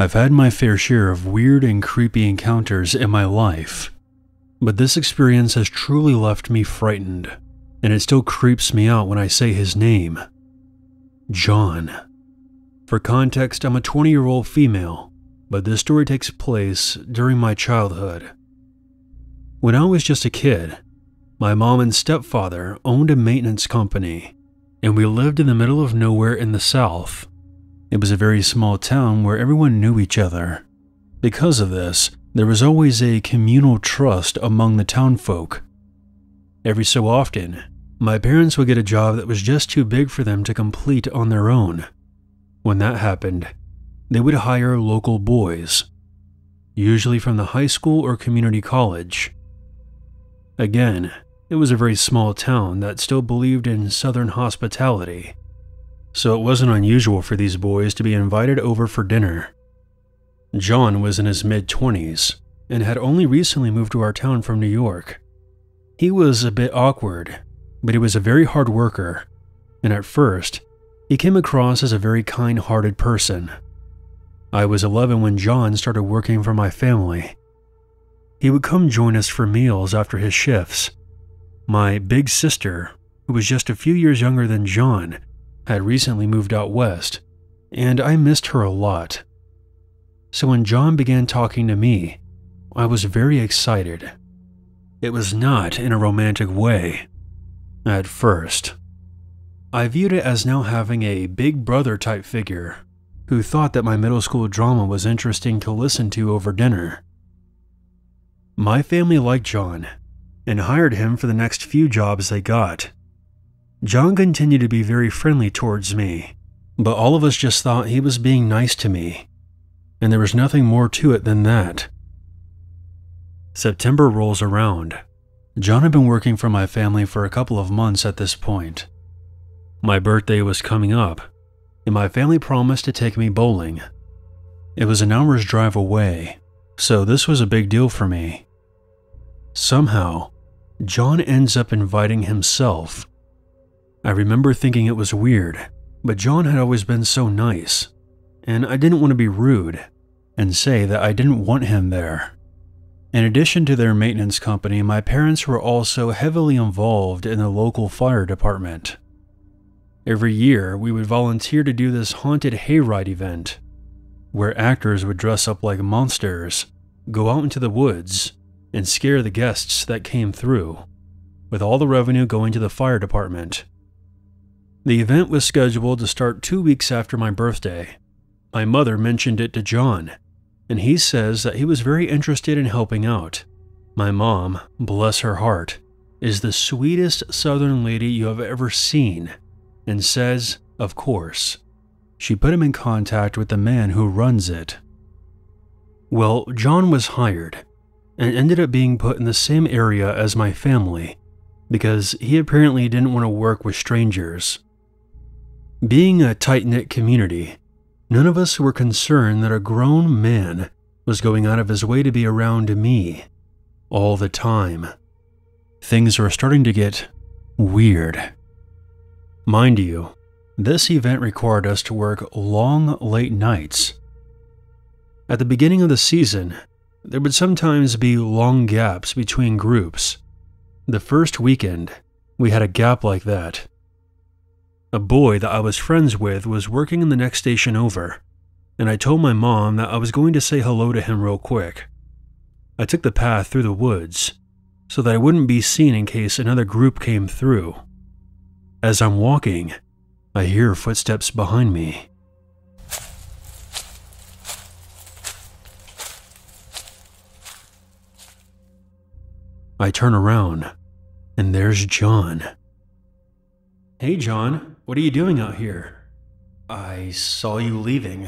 I've had my fair share of weird and creepy encounters in my life, but this experience has truly left me frightened, and it still creeps me out when I say his name John. For context, I'm a 20 year old female, but this story takes place during my childhood. When I was just a kid, my mom and stepfather owned a maintenance company, and we lived in the middle of nowhere in the south. It was a very small town where everyone knew each other. Because of this, there was always a communal trust among the townfolk. Every so often, my parents would get a job that was just too big for them to complete on their own. When that happened, they would hire local boys, usually from the high school or community college. Again, it was a very small town that still believed in Southern hospitality, so it wasn't unusual for these boys to be invited over for dinner. John was in his mid 20s and had only recently moved to our town from New York. He was a bit awkward, but he was a very hard worker, and at first, he came across as a very kind hearted person. I was 11 when John started working for my family. He would come join us for meals after his shifts. My big sister, who was just a few years younger than John, had recently moved out west, and I missed her a lot. So when John began talking to me, I was very excited. It was not in a romantic way. At first, I viewed it as now having a big brother type figure who thought that my middle school drama was interesting to listen to over dinner. My family liked John and hired him for the next few jobs they got. John continued to be very friendly towards me, but all of us just thought he was being nice to me, and there was nothing more to it than that. September rolls around. John had been working for my family for a couple of months at this point. My birthday was coming up, and my family promised to take me bowling. It was an hour's drive away, so this was a big deal for me. Somehow, John ends up inviting himself. I remember thinking it was weird, but John had always been so nice, and I didn't want to be rude and say that I didn't want him there. In addition to their maintenance company, my parents were also heavily involved in the local fire department. Every year, we would volunteer to do this haunted hayride event, where actors would dress up like monsters, go out into the woods, and scare the guests that came through, with all the revenue going to the fire department. The event was scheduled to start two weeks after my birthday. My mother mentioned it to John, and he says that he was very interested in helping out. My mom, bless her heart, is the sweetest southern lady you have ever seen and says, of course, she put him in contact with the man who runs it. Well, John was hired and ended up being put in the same area as my family because he apparently didn't want to work with strangers. Being a tight knit community, none of us were concerned that a grown man was going out of his way to be around me all the time. Things were starting to get weird. Mind you, this event required us to work long, late nights. At the beginning of the season, there would sometimes be long gaps between groups. The first weekend, we had a gap like that. A boy that I was friends with was working in the next station over, and I told my mom that I was going to say hello to him real quick. I took the path through the woods so that I wouldn't be seen in case another group came through. As I'm walking, I hear footsteps behind me. I turn around, and there's John. Hey, John, what are you doing out here? I saw you leaving.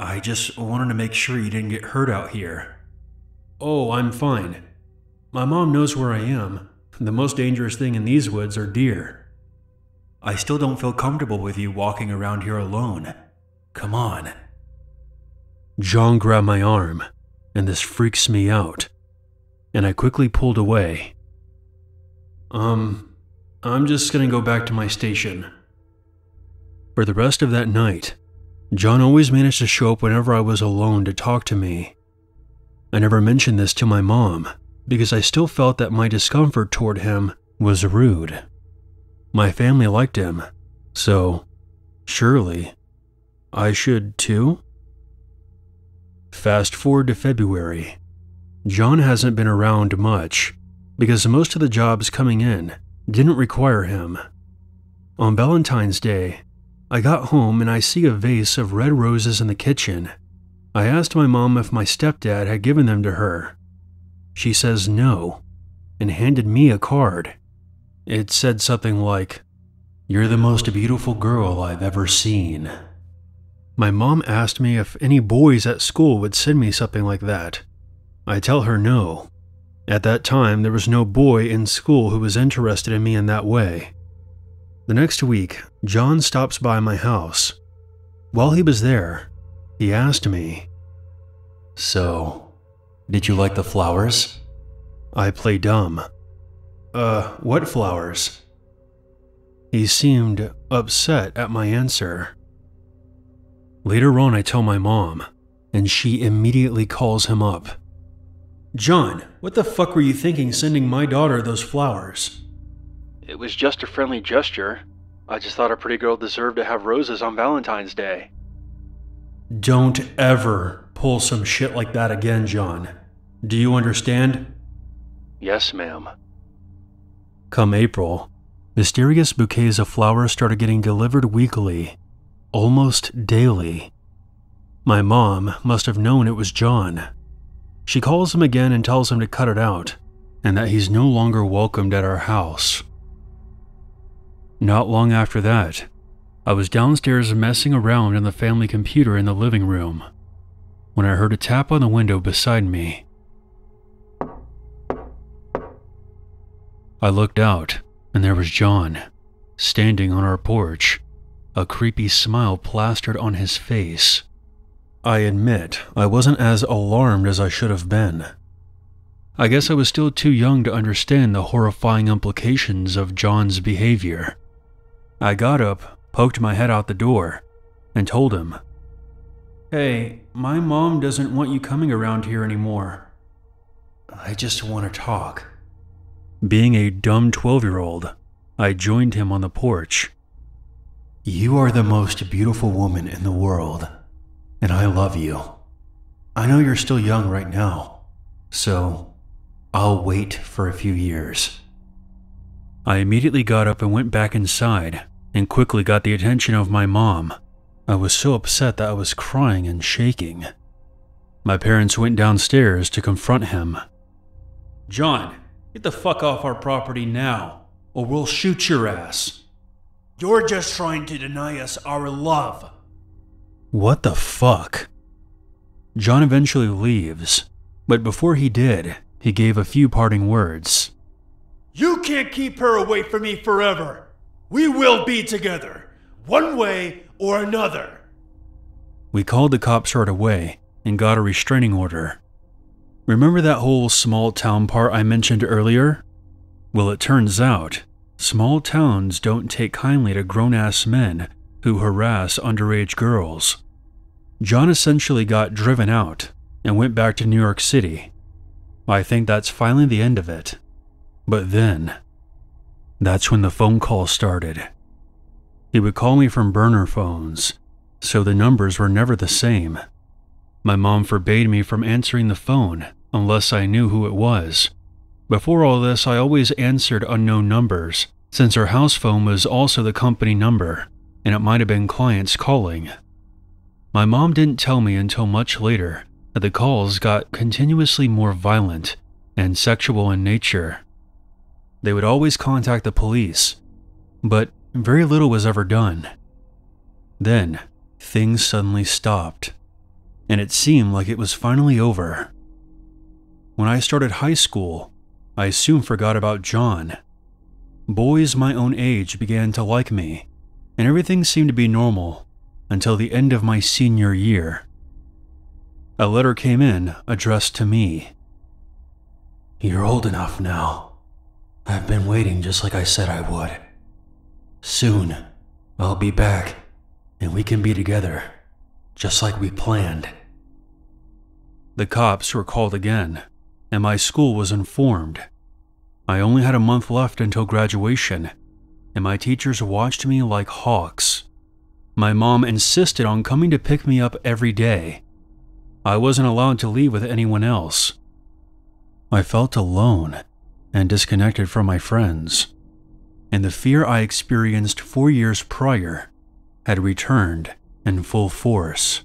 I just wanted to make sure you didn't get hurt out here. Oh, I'm fine. My mom knows where I am. The most dangerous thing in these woods are deer. I still don't feel comfortable with you walking around here alone. Come on. John grabbed my arm, and this freaks me out, and I quickly pulled away. Um, I'm just gonna go back to my station. For the rest of that night, John always managed to show up whenever I was alone to talk to me. I never mentioned this to my mom because I still felt that my discomfort toward him was rude. My family liked him, so surely I should too? Fast forward to February. John hasn't been around much because most of the jobs coming in didn't require him. On Valentine's Day, I got home and I see a vase of red roses in the kitchen. I asked my mom if my stepdad had given them to her. She says no and handed me a card. It said something like, You're the most beautiful girl I've ever seen. My mom asked me if any boys at school would send me something like that. I tell her no. At that time, there was no boy in school who was interested in me in that way. The next week, John stops by my house. While he was there, he asked me, So, did you like the flowers? I play dumb. Uh, what flowers? He seemed upset at my answer. Later on, I tell my mom, and she immediately calls him up. John, what the fuck were you thinking sending my daughter those flowers? It was just a friendly gesture. I just thought a pretty girl deserved to have roses on Valentine's Day. Don't ever pull some shit like that again, John. Do you understand? Yes, ma'am. Come April, mysterious bouquets of flowers started getting delivered weekly, almost daily. My mom must have known it was John. She calls him again and tells him to cut it out, and that he's no longer welcomed at our house. Not long after that, I was downstairs messing around on the family computer in the living room when I heard a tap on the window beside me. I looked out, and there was John, standing on our porch, a creepy smile plastered on his face. I admit I wasn't as alarmed as I should have been. I guess I was still too young to understand the horrifying implications of John's behavior. I got up, poked my head out the door, and told him, Hey, my mom doesn't want you coming around here anymore. I just want to talk. Being a dumb 12 year old, I joined him on the porch. You are the most beautiful woman in the world, and I love you. I know you're still young right now, so I'll wait for a few years. I immediately got up and went back inside and quickly got the attention of my mom. I was so upset that I was crying and shaking. My parents went downstairs to confront him. John, get the fuck off our property now, or we'll shoot your ass. You're just trying to deny us our love. What the fuck? John eventually leaves, but before he did, he gave a few parting words. You can't keep her away from me forever. We will be together, one way or another. We called the cops right away and got a restraining order. Remember that whole small town part I mentioned earlier? Well, it turns out small towns don't take kindly to grown ass men who harass underage girls. John essentially got driven out and went back to New York City. I think that's finally the end of it. But then, that's when the phone call started. He would call me from burner phones, so the numbers were never the same. My mom forbade me from answering the phone unless I knew who it was. Before all this, I always answered unknown numbers, since our house phone was also the company number, and it might have been clients calling. My mom didn't tell me until much later that the calls got continuously more violent and sexual in nature. They would always contact the police, but very little was ever done. Then, things suddenly stopped, and it seemed like it was finally over. When I started high school, I soon forgot about John. Boys my own age began to like me, and everything seemed to be normal until the end of my senior year. A letter came in addressed to me. You're old enough now. I've been waiting just like I said I would. Soon, I'll be back, and we can be together. just like we planned. The cops were called again, and my school was informed. I only had a month left until graduation, and my teachers watched me like hawks. My mom insisted on coming to pick me up every day. I wasn't allowed to leave with anyone else. I felt alone and disconnected from my friends, and the fear I experienced four years prior had returned in full force.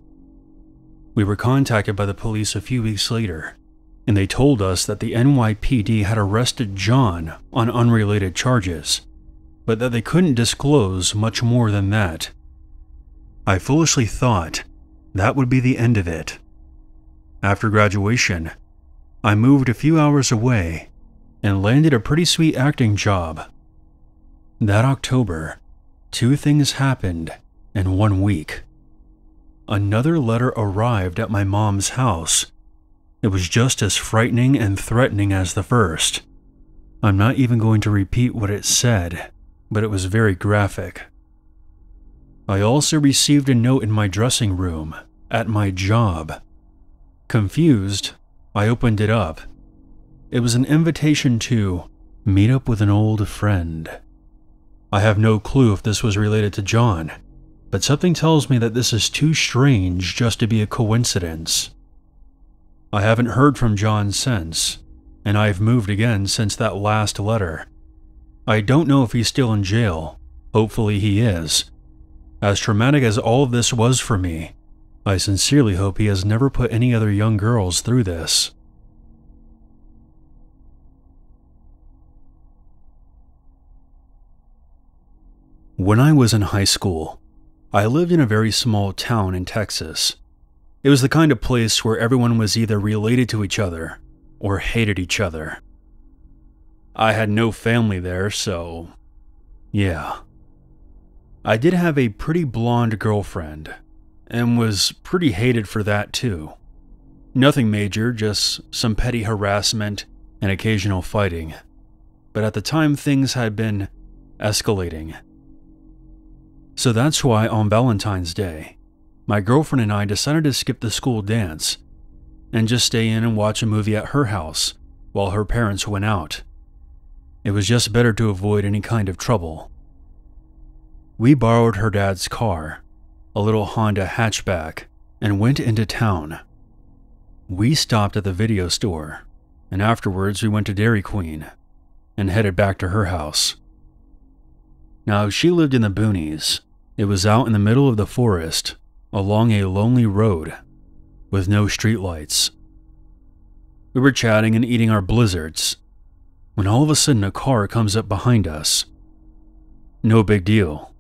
We were contacted by the police a few weeks later, and they told us that the NYPD had arrested John on unrelated charges, but that they couldn't disclose much more than that. I foolishly thought that would be the end of it. After graduation, I moved a few hours away and landed a pretty sweet acting job. That October, two things happened in one week. Another letter arrived at my mom's house. It was just as frightening and threatening as the first. I'm not even going to repeat what it said, but it was very graphic. I also received a note in my dressing room, at my job. Confused, I opened it up. It was an invitation to meet up with an old friend. I have no clue if this was related to John, but something tells me that this is too strange just to be a coincidence. I haven't heard from John since, and I've moved again since that last letter. I don't know if he's still in jail. Hopefully he is. As traumatic as all of this was for me, I sincerely hope he has never put any other young girls through this. When I was in high school, I lived in a very small town in Texas. It was the kind of place where everyone was either related to each other or hated each other. I had no family there, so. Yeah. I did have a pretty blonde girlfriend, and was pretty hated for that too. Nothing major, just some petty harassment and occasional fighting. But at the time, things had been escalating. So that's why on Valentine's Day, my girlfriend and I decided to skip the school dance and just stay in and watch a movie at her house while her parents went out. It was just better to avoid any kind of trouble. We borrowed her dad's car, a little Honda hatchback, and went into town. We stopped at the video store, and afterwards we went to Dairy Queen and headed back to her house. Now, she lived in the boonies, it was out in the middle of the forest, along a lonely road, with no streetlights. We were chatting and eating our blizzards, when all of a sudden a car comes up behind us. No big deal.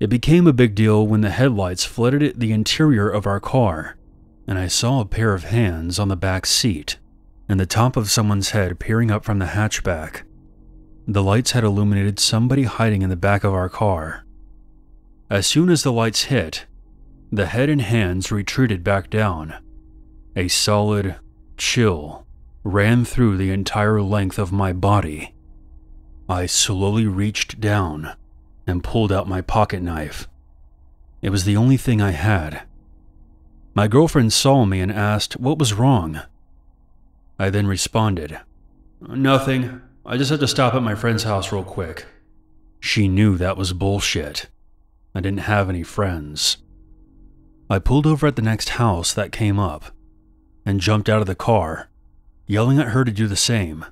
It became a big deal when the headlights flooded the interior of our car, and I saw a pair of hands on the back seat and the top of someone's head peering up from the hatchback. The lights had illuminated somebody hiding in the back of our car. As soon as the lights hit, the head and hands retreated back down. A solid chill ran through the entire length of my body. I slowly reached down and pulled out my pocket knife. It was the only thing I had. My girlfriend saw me and asked what was wrong. I then responded, Nothing. I just had to stop at my friend's house real quick. She knew that was bullshit. I didn't have any friends. I pulled over at the next house that came up and jumped out of the car, yelling at her to do the same.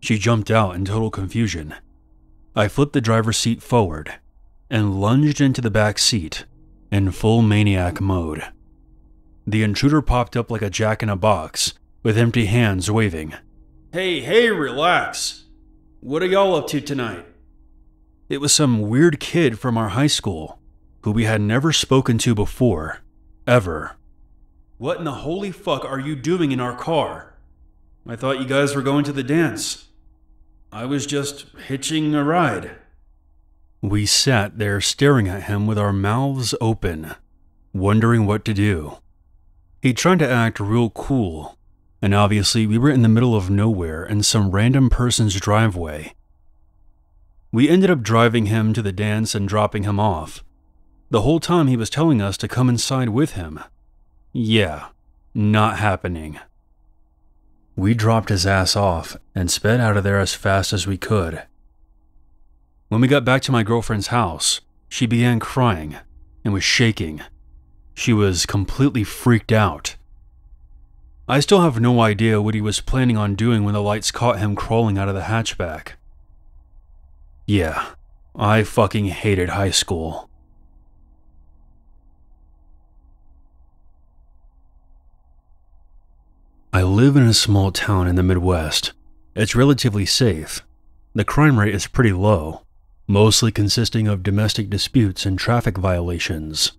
She jumped out in total confusion. I flipped the driver's seat forward and lunged into the back seat in full maniac mode. The intruder popped up like a jack in a box with empty hands waving. Hey, hey, relax. What are y'all up to tonight? It was some weird kid from our high school who we had never spoken to before, ever. What in the holy fuck are you doing in our car? I thought you guys were going to the dance. I was just hitching a ride. We sat there staring at him with our mouths open, wondering what to do. He tried to act real cool, and obviously we were in the middle of nowhere in some random person's driveway we ended up driving him to the dance and dropping him off. The whole time he was telling us to come inside with him. Yeah, not happening. We dropped his ass off and sped out of there as fast as we could. When we got back to my girlfriend's house, she began crying and was shaking. She was completely freaked out. I still have no idea what he was planning on doing when the lights caught him crawling out of the hatchback. Yeah, I fucking hated high school. I live in a small town in the Midwest. It's relatively safe. The crime rate is pretty low, mostly consisting of domestic disputes and traffic violations.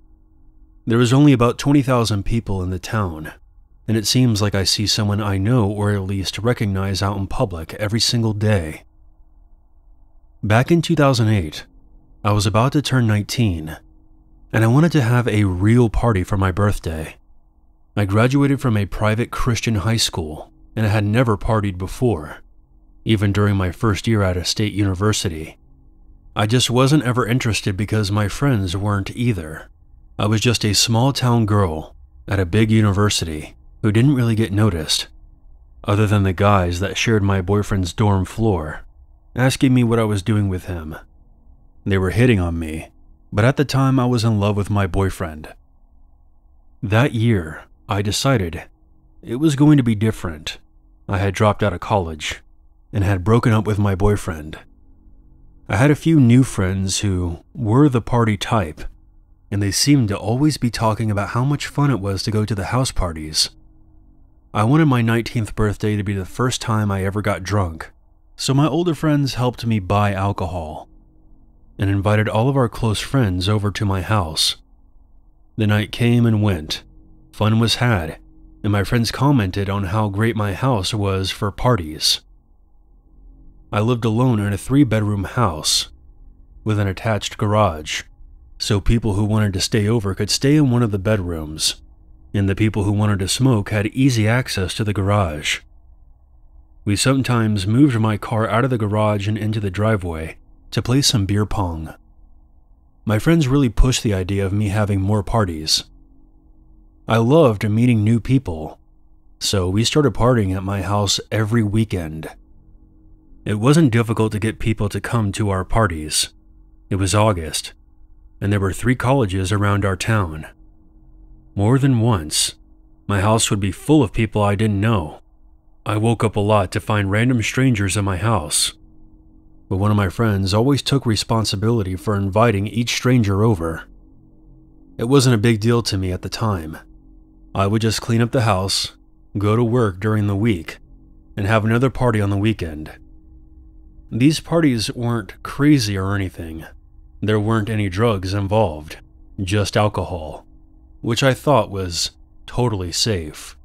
There is only about 20,000 people in the town, and it seems like I see someone I know or at least recognize out in public every single day. Back in 2008, I was about to turn 19, and I wanted to have a real party for my birthday. I graduated from a private Christian high school, and I had never partied before, even during my first year at a state university. I just wasn't ever interested because my friends weren't either. I was just a small town girl at a big university who didn't really get noticed, other than the guys that shared my boyfriend's dorm floor, asking me what I was doing with him. They were hitting on me, but at the time I was in love with my boyfriend. That year, I decided it was going to be different. I had dropped out of college and had broken up with my boyfriend. I had a few new friends who were the party type, and they seemed to always be talking about how much fun it was to go to the house parties. I wanted my 19th birthday to be the first time I ever got drunk, so my older friends helped me buy alcohol and invited all of our close friends over to my house. The night came and went, fun was had, and my friends commented on how great my house was for parties. I lived alone in a three bedroom house with an attached garage, so people who wanted to stay over could stay in one of the bedrooms, and the people who wanted to smoke had easy access to the garage. We sometimes moved my car out of the garage and into the driveway to play some beer pong. My friends really pushed the idea of me having more parties. I loved meeting new people, so we started partying at my house every weekend. It wasn't difficult to get people to come to our parties. It was August, and there were three colleges around our town. More than once, my house would be full of people I didn't know. I woke up a lot to find random strangers in my house. But one of my friends always took responsibility for inviting each stranger over. It wasn't a big deal to me at the time. I would just clean up the house, go to work during the week, and have another party on the weekend. These parties weren't crazy or anything. There weren't any drugs involved, just alcohol, which I thought was totally safe.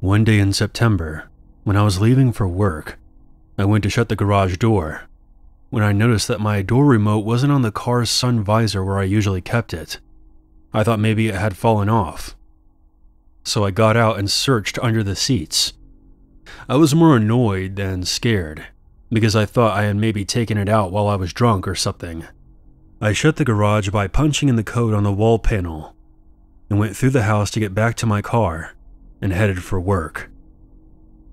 One day in September, when I was leaving for work, I went to shut the garage door when I noticed that my door remote wasn't on the car's sun visor where I usually kept it. I thought maybe it had fallen off. So I got out and searched under the seats. I was more annoyed than scared because I thought I had maybe taken it out while I was drunk or something. I shut the garage by punching in the code on the wall panel and went through the house to get back to my car and headed for work.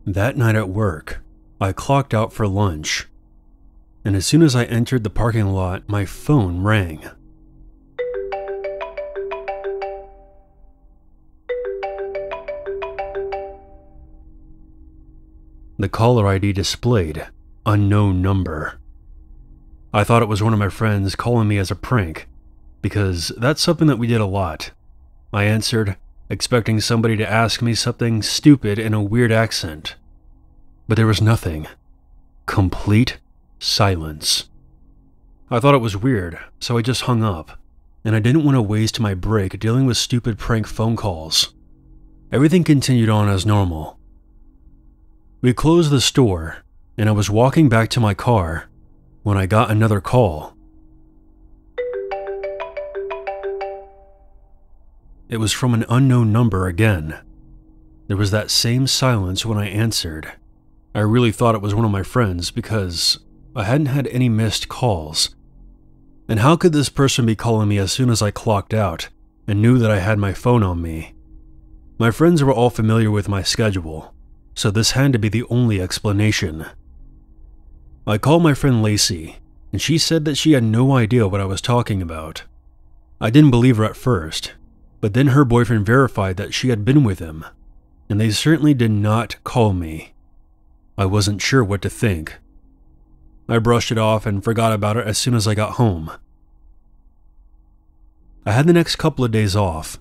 That night at work, I clocked out for lunch, and as soon as I entered the parking lot, my phone rang. The caller ID displayed unknown number. I thought it was one of my friends calling me as a prank, because that's something that we did a lot. I answered, expecting somebody to ask me something stupid in a weird accent. But there was nothing. Complete silence. I thought it was weird, so I just hung up, and I didn't want to waste my break dealing with stupid prank phone calls. Everything continued on as normal. We closed the store, and I was walking back to my car when I got another call. It was from an unknown number again. There was that same silence when I answered. I really thought it was one of my friends because I hadn't had any missed calls. And how could this person be calling me as soon as I clocked out and knew that I had my phone on me? My friends were all familiar with my schedule, so this had to be the only explanation. I called my friend Lacey, and she said that she had no idea what I was talking about. I didn't believe her at first, but then her boyfriend verified that she had been with him, and they certainly did not call me. I wasn't sure what to think. I brushed it off and forgot about it as soon as I got home. I had the next couple of days off,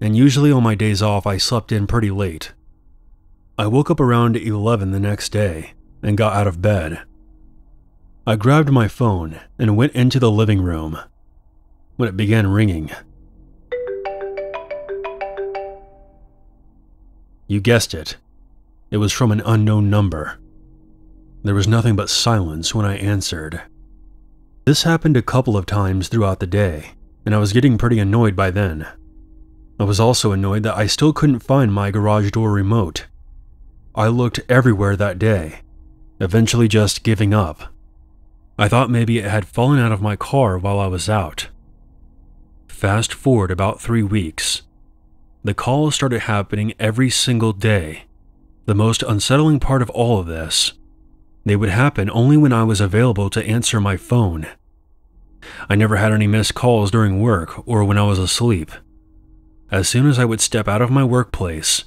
and usually on my days off I slept in pretty late. I woke up around 11 the next day and got out of bed. I grabbed my phone and went into the living room when it began ringing. You guessed it. It was from an unknown number. There was nothing but silence when I answered. This happened a couple of times throughout the day, and I was getting pretty annoyed by then. I was also annoyed that I still couldn't find my garage door remote. I looked everywhere that day, eventually just giving up. I thought maybe it had fallen out of my car while I was out. Fast forward about three weeks. The calls started happening every single day. The most unsettling part of all of this they would happen only when I was available to answer my phone. I never had any missed calls during work or when I was asleep. As soon as I would step out of my workplace,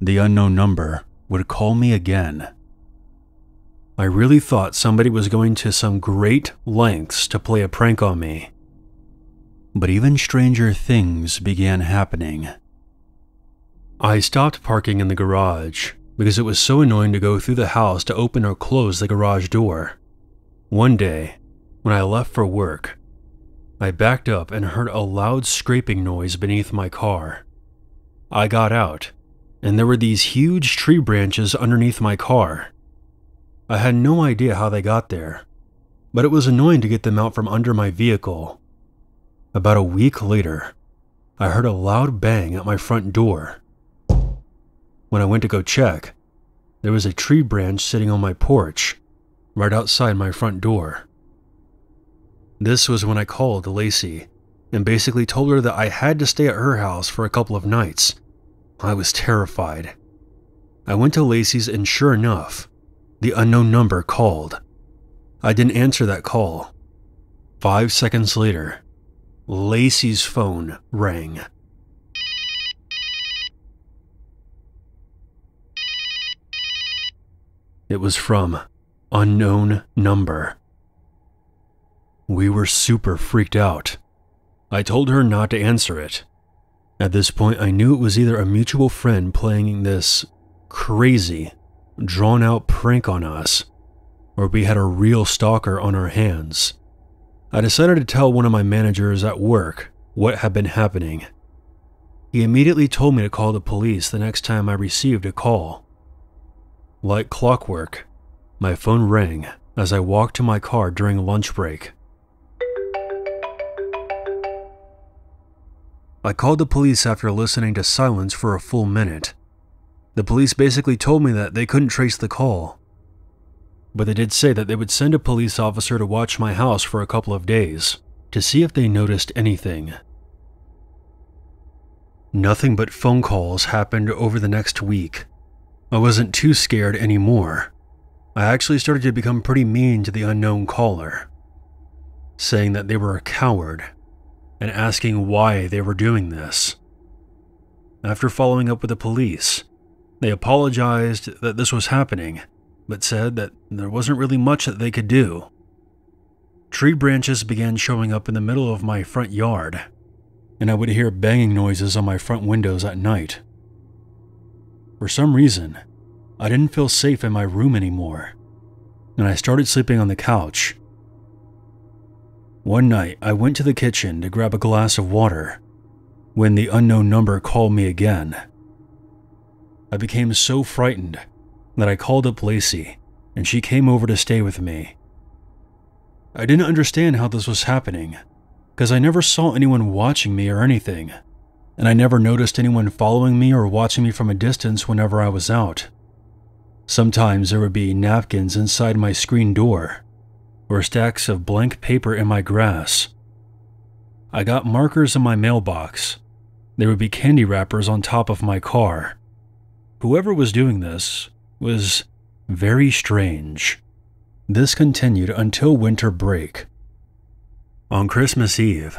the unknown number would call me again. I really thought somebody was going to some great lengths to play a prank on me. But even stranger things began happening. I stopped parking in the garage because it was so annoying to go through the house to open or close the garage door. One day, when I left for work, I backed up and heard a loud scraping noise beneath my car. I got out, and there were these huge tree branches underneath my car. I had no idea how they got there, but it was annoying to get them out from under my vehicle. About a week later, I heard a loud bang at my front door. When I went to go check, there was a tree branch sitting on my porch, right outside my front door. This was when I called Lacey and basically told her that I had to stay at her house for a couple of nights. I was terrified. I went to Lacey's and sure enough, the unknown number called. I didn't answer that call. Five seconds later, Lacey's phone rang. It was from unknown number. We were super freaked out. I told her not to answer it. At this point, I knew it was either a mutual friend playing this crazy, drawn out prank on us, or we had a real stalker on our hands. I decided to tell one of my managers at work what had been happening. He immediately told me to call the police the next time I received a call. Like clockwork, my phone rang as I walked to my car during lunch break. I called the police after listening to silence for a full minute. The police basically told me that they couldn't trace the call, but they did say that they would send a police officer to watch my house for a couple of days to see if they noticed anything. Nothing but phone calls happened over the next week. I wasn't too scared anymore. I actually started to become pretty mean to the unknown caller, saying that they were a coward and asking why they were doing this. After following up with the police, they apologized that this was happening, but said that there wasn't really much that they could do. Tree branches began showing up in the middle of my front yard, and I would hear banging noises on my front windows at night. For some reason, I didn't feel safe in my room anymore, and I started sleeping on the couch. One night, I went to the kitchen to grab a glass of water when the unknown number called me again. I became so frightened that I called up Lacey, and she came over to stay with me. I didn't understand how this was happening, because I never saw anyone watching me or anything and I never noticed anyone following me or watching me from a distance whenever I was out. Sometimes there would be napkins inside my screen door, or stacks of blank paper in my grass. I got markers in my mailbox. There would be candy wrappers on top of my car. Whoever was doing this was very strange. This continued until winter break. On Christmas Eve,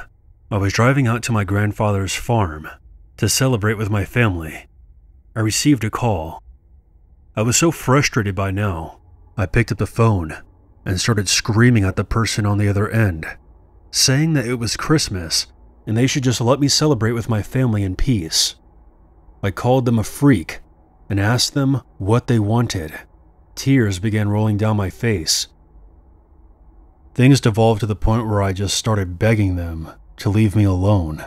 I was driving out to my grandfather's farm to celebrate with my family. I received a call. I was so frustrated by now, I picked up the phone and started screaming at the person on the other end, saying that it was Christmas and they should just let me celebrate with my family in peace. I called them a freak and asked them what they wanted. Tears began rolling down my face. Things devolved to the point where I just started begging them to leave me alone.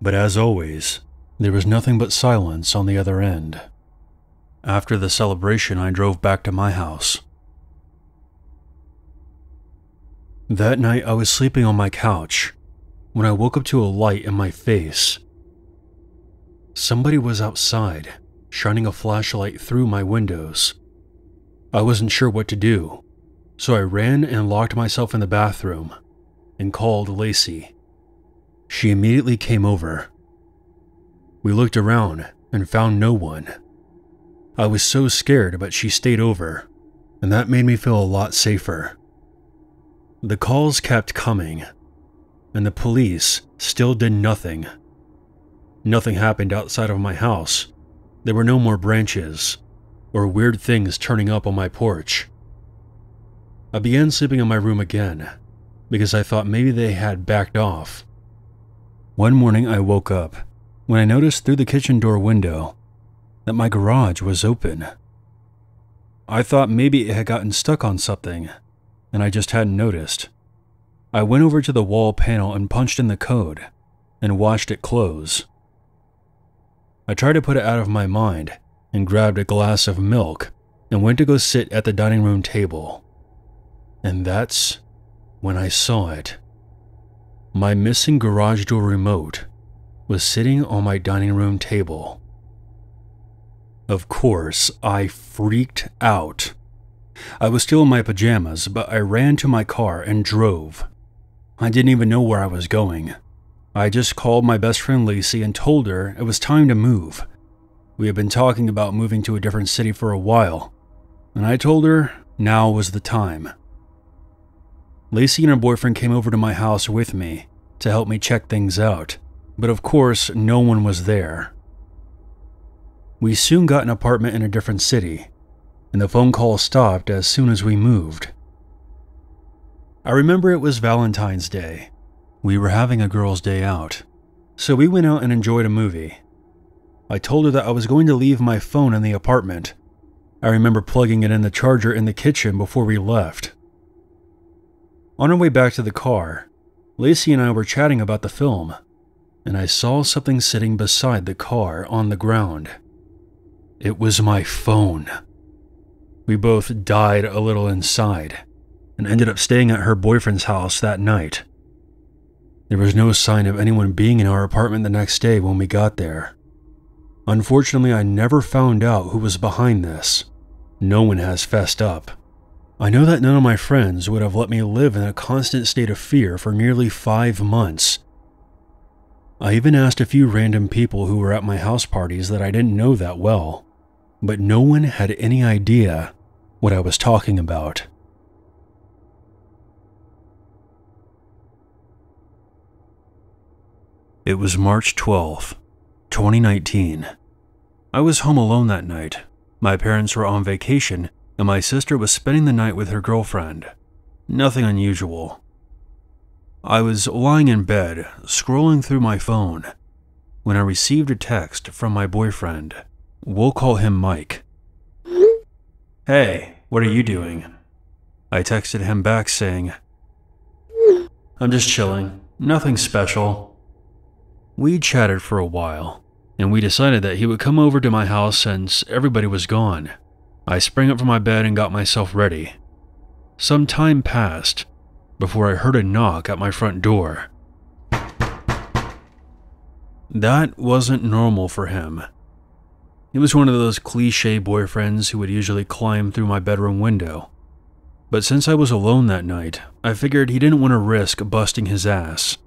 But as always, there was nothing but silence on the other end. After the celebration, I drove back to my house. That night, I was sleeping on my couch when I woke up to a light in my face. Somebody was outside, shining a flashlight through my windows. I wasn't sure what to do, so I ran and locked myself in the bathroom and called Lacey. She immediately came over. We looked around and found no one. I was so scared, but she stayed over, and that made me feel a lot safer. The calls kept coming, and the police still did nothing. Nothing happened outside of my house. There were no more branches or weird things turning up on my porch. I began sleeping in my room again because I thought maybe they had backed off. One morning I woke up when I noticed through the kitchen door window that my garage was open. I thought maybe it had gotten stuck on something, and I just hadn't noticed. I went over to the wall panel and punched in the code and watched it close. I tried to put it out of my mind and grabbed a glass of milk and went to go sit at the dining room table. And that's when I saw it. My missing garage door remote was sitting on my dining room table. Of course, I freaked out. I was still in my pajamas, but I ran to my car and drove. I didn't even know where I was going. I just called my best friend Lacey and told her it was time to move. We had been talking about moving to a different city for a while, and I told her now was the time. Lacey and her boyfriend came over to my house with me to help me check things out, but of course, no one was there. We soon got an apartment in a different city, and the phone call stopped as soon as we moved. I remember it was Valentine's Day. We were having a girls' day out, so we went out and enjoyed a movie. I told her that I was going to leave my phone in the apartment. I remember plugging it in the charger in the kitchen before we left. On our way back to the car, Lacey and I were chatting about the film, and I saw something sitting beside the car on the ground. It was my phone. We both died a little inside and ended up staying at her boyfriend's house that night. There was no sign of anyone being in our apartment the next day when we got there. Unfortunately, I never found out who was behind this. No one has fessed up. I know that none of my friends would have let me live in a constant state of fear for nearly five months. I even asked a few random people who were at my house parties that I didn't know that well, but no one had any idea what I was talking about. It was March 12, 2019. I was home alone that night. My parents were on vacation and my sister was spending the night with her girlfriend. Nothing unusual. I was lying in bed, scrolling through my phone, when I received a text from my boyfriend. We'll call him Mike. Hey, what are you doing? I texted him back saying, I'm just chilling, nothing special. We chatted for a while, and we decided that he would come over to my house since everybody was gone. I sprang up from my bed and got myself ready. Some time passed before I heard a knock at my front door. That wasn't normal for him. He was one of those cliche boyfriends who would usually climb through my bedroom window. but since I was alone that night, I figured he didn't want to risk busting his ass.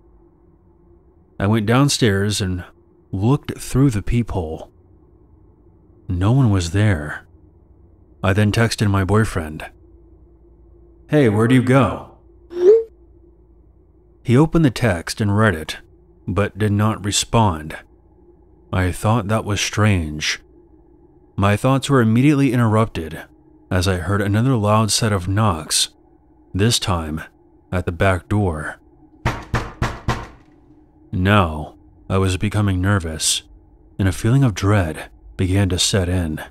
I went downstairs and looked through the peephole. No one was there. I then texted my boyfriend. Hey, where do you go? He opened the text and read it, but did not respond. I thought that was strange. My thoughts were immediately interrupted as I heard another loud set of knocks, this time at the back door. Now, I was becoming nervous, and a feeling of dread began to set in.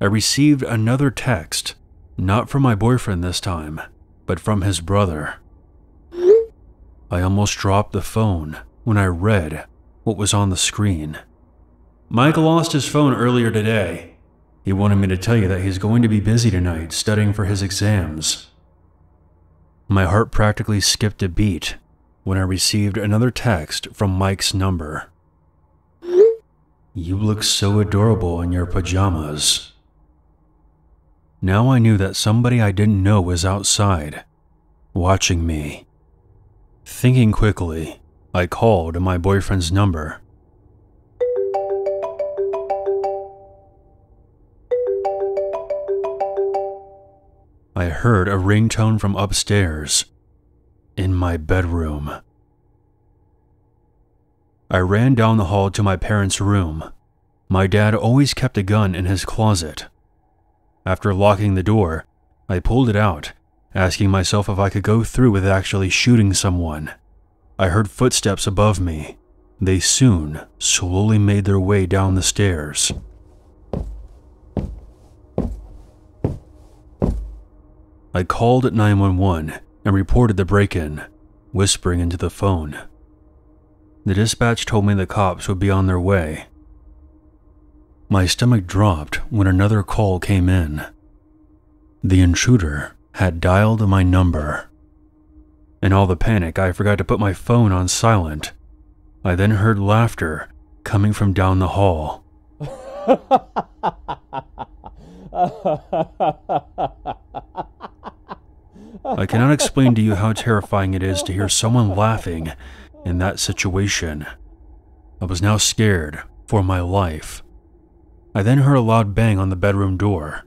I received another text, not from my boyfriend this time, but from his brother. I almost dropped the phone when I read what was on the screen. Mike lost his phone earlier today he wanted me to tell you that he's going to be busy tonight studying for his exams. My heart practically skipped a beat when I received another text from Mike's number. You look so adorable in your pajamas. Now I knew that somebody I didn't know was outside, watching me. Thinking quickly, I called my boyfriend's number I heard a ringtone from upstairs, in my bedroom. I ran down the hall to my parents' room. My dad always kept a gun in his closet. After locking the door, I pulled it out, asking myself if I could go through with actually shooting someone. I heard footsteps above me. They soon slowly made their way down the stairs. I called at 911 and reported the break in, whispering into the phone. The dispatch told me the cops would be on their way. My stomach dropped when another call came in. The intruder had dialed my number. In all the panic, I forgot to put my phone on silent. I then heard laughter coming from down the hall. I cannot explain to you how terrifying it is to hear someone laughing in that situation. I was now scared for my life. I then heard a loud bang on the bedroom door.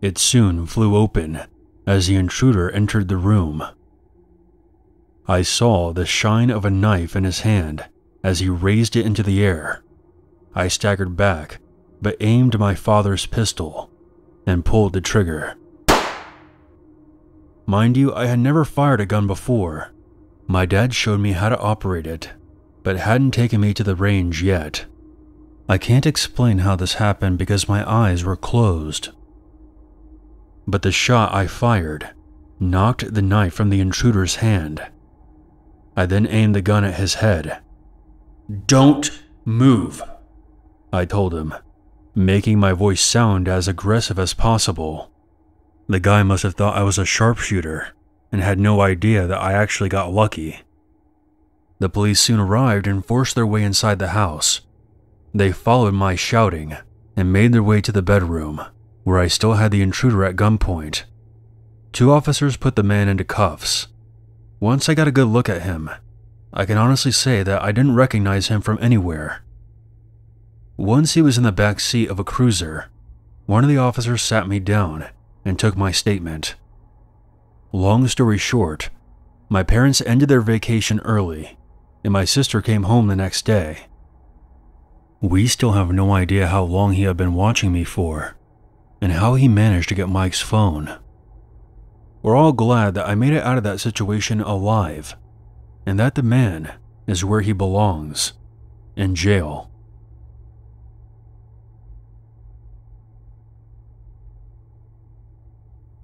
It soon flew open as the intruder entered the room. I saw the shine of a knife in his hand as he raised it into the air. I staggered back, but aimed my father's pistol and pulled the trigger. Mind you, I had never fired a gun before. My dad showed me how to operate it, but hadn't taken me to the range yet. I can't explain how this happened because my eyes were closed. But the shot I fired knocked the knife from the intruder's hand. I then aimed the gun at his head. Don't move, I told him, making my voice sound as aggressive as possible. The guy must have thought I was a sharpshooter and had no idea that I actually got lucky. The police soon arrived and forced their way inside the house. They followed my shouting and made their way to the bedroom, where I still had the intruder at gunpoint. Two officers put the man into cuffs. Once I got a good look at him, I can honestly say that I didn't recognize him from anywhere. Once he was in the back seat of a cruiser, one of the officers sat me down and took my statement. Long story short, my parents ended their vacation early, and my sister came home the next day. We still have no idea how long he had been watching me for, and how he managed to get Mike's phone. We're all glad that I made it out of that situation alive, and that the man is where he belongs in jail.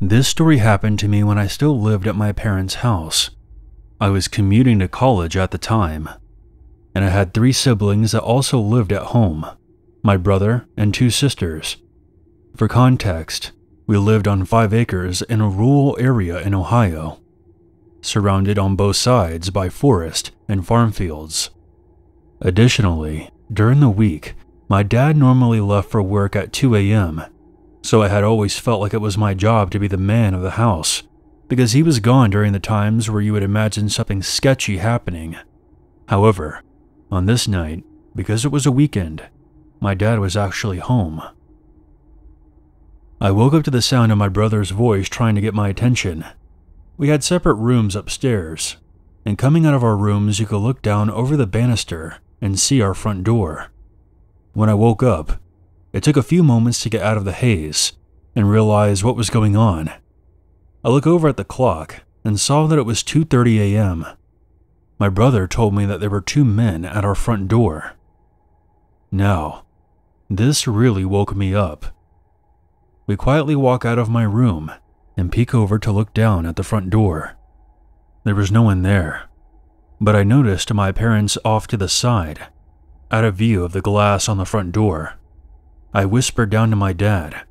This story happened to me when I still lived at my parents' house. I was commuting to college at the time, and I had three siblings that also lived at home my brother and two sisters. For context, we lived on five acres in a rural area in Ohio, surrounded on both sides by forest and farm fields. Additionally, during the week, my dad normally left for work at 2 a.m so I had always felt like it was my job to be the man of the house, because he was gone during the times where you would imagine something sketchy happening. However, on this night, because it was a weekend, my dad was actually home. I woke up to the sound of my brother's voice trying to get my attention. We had separate rooms upstairs, and coming out of our rooms, you could look down over the banister and see our front door. When I woke up, it took a few moments to get out of the haze and realize what was going on. I look over at the clock and saw that it was 2:30 a.m. My brother told me that there were two men at our front door. Now, this really woke me up. We quietly walk out of my room and peek over to look down at the front door. There was no one there, but I noticed my parents off to the side, out of view of the glass on the front door. I whispered down to my dad,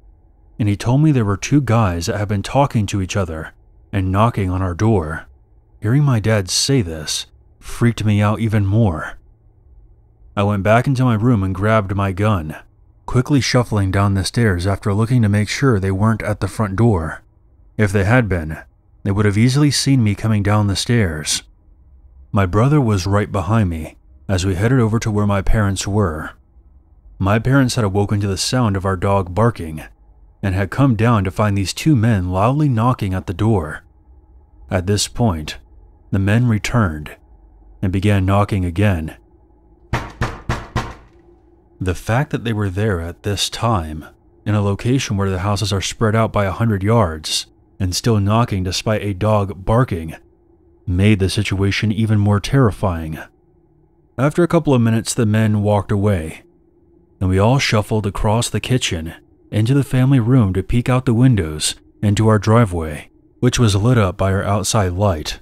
and he told me there were two guys that had been talking to each other and knocking on our door. Hearing my dad say this freaked me out even more. I went back into my room and grabbed my gun, quickly shuffling down the stairs after looking to make sure they weren't at the front door. If they had been, they would have easily seen me coming down the stairs. My brother was right behind me as we headed over to where my parents were. My parents had awoken to the sound of our dog barking and had come down to find these two men loudly knocking at the door. At this point, the men returned and began knocking again. The fact that they were there at this time, in a location where the houses are spread out by a hundred yards, and still knocking despite a dog barking, made the situation even more terrifying. After a couple of minutes, the men walked away, and we all shuffled across the kitchen into the family room to peek out the windows into our driveway, which was lit up by our outside light.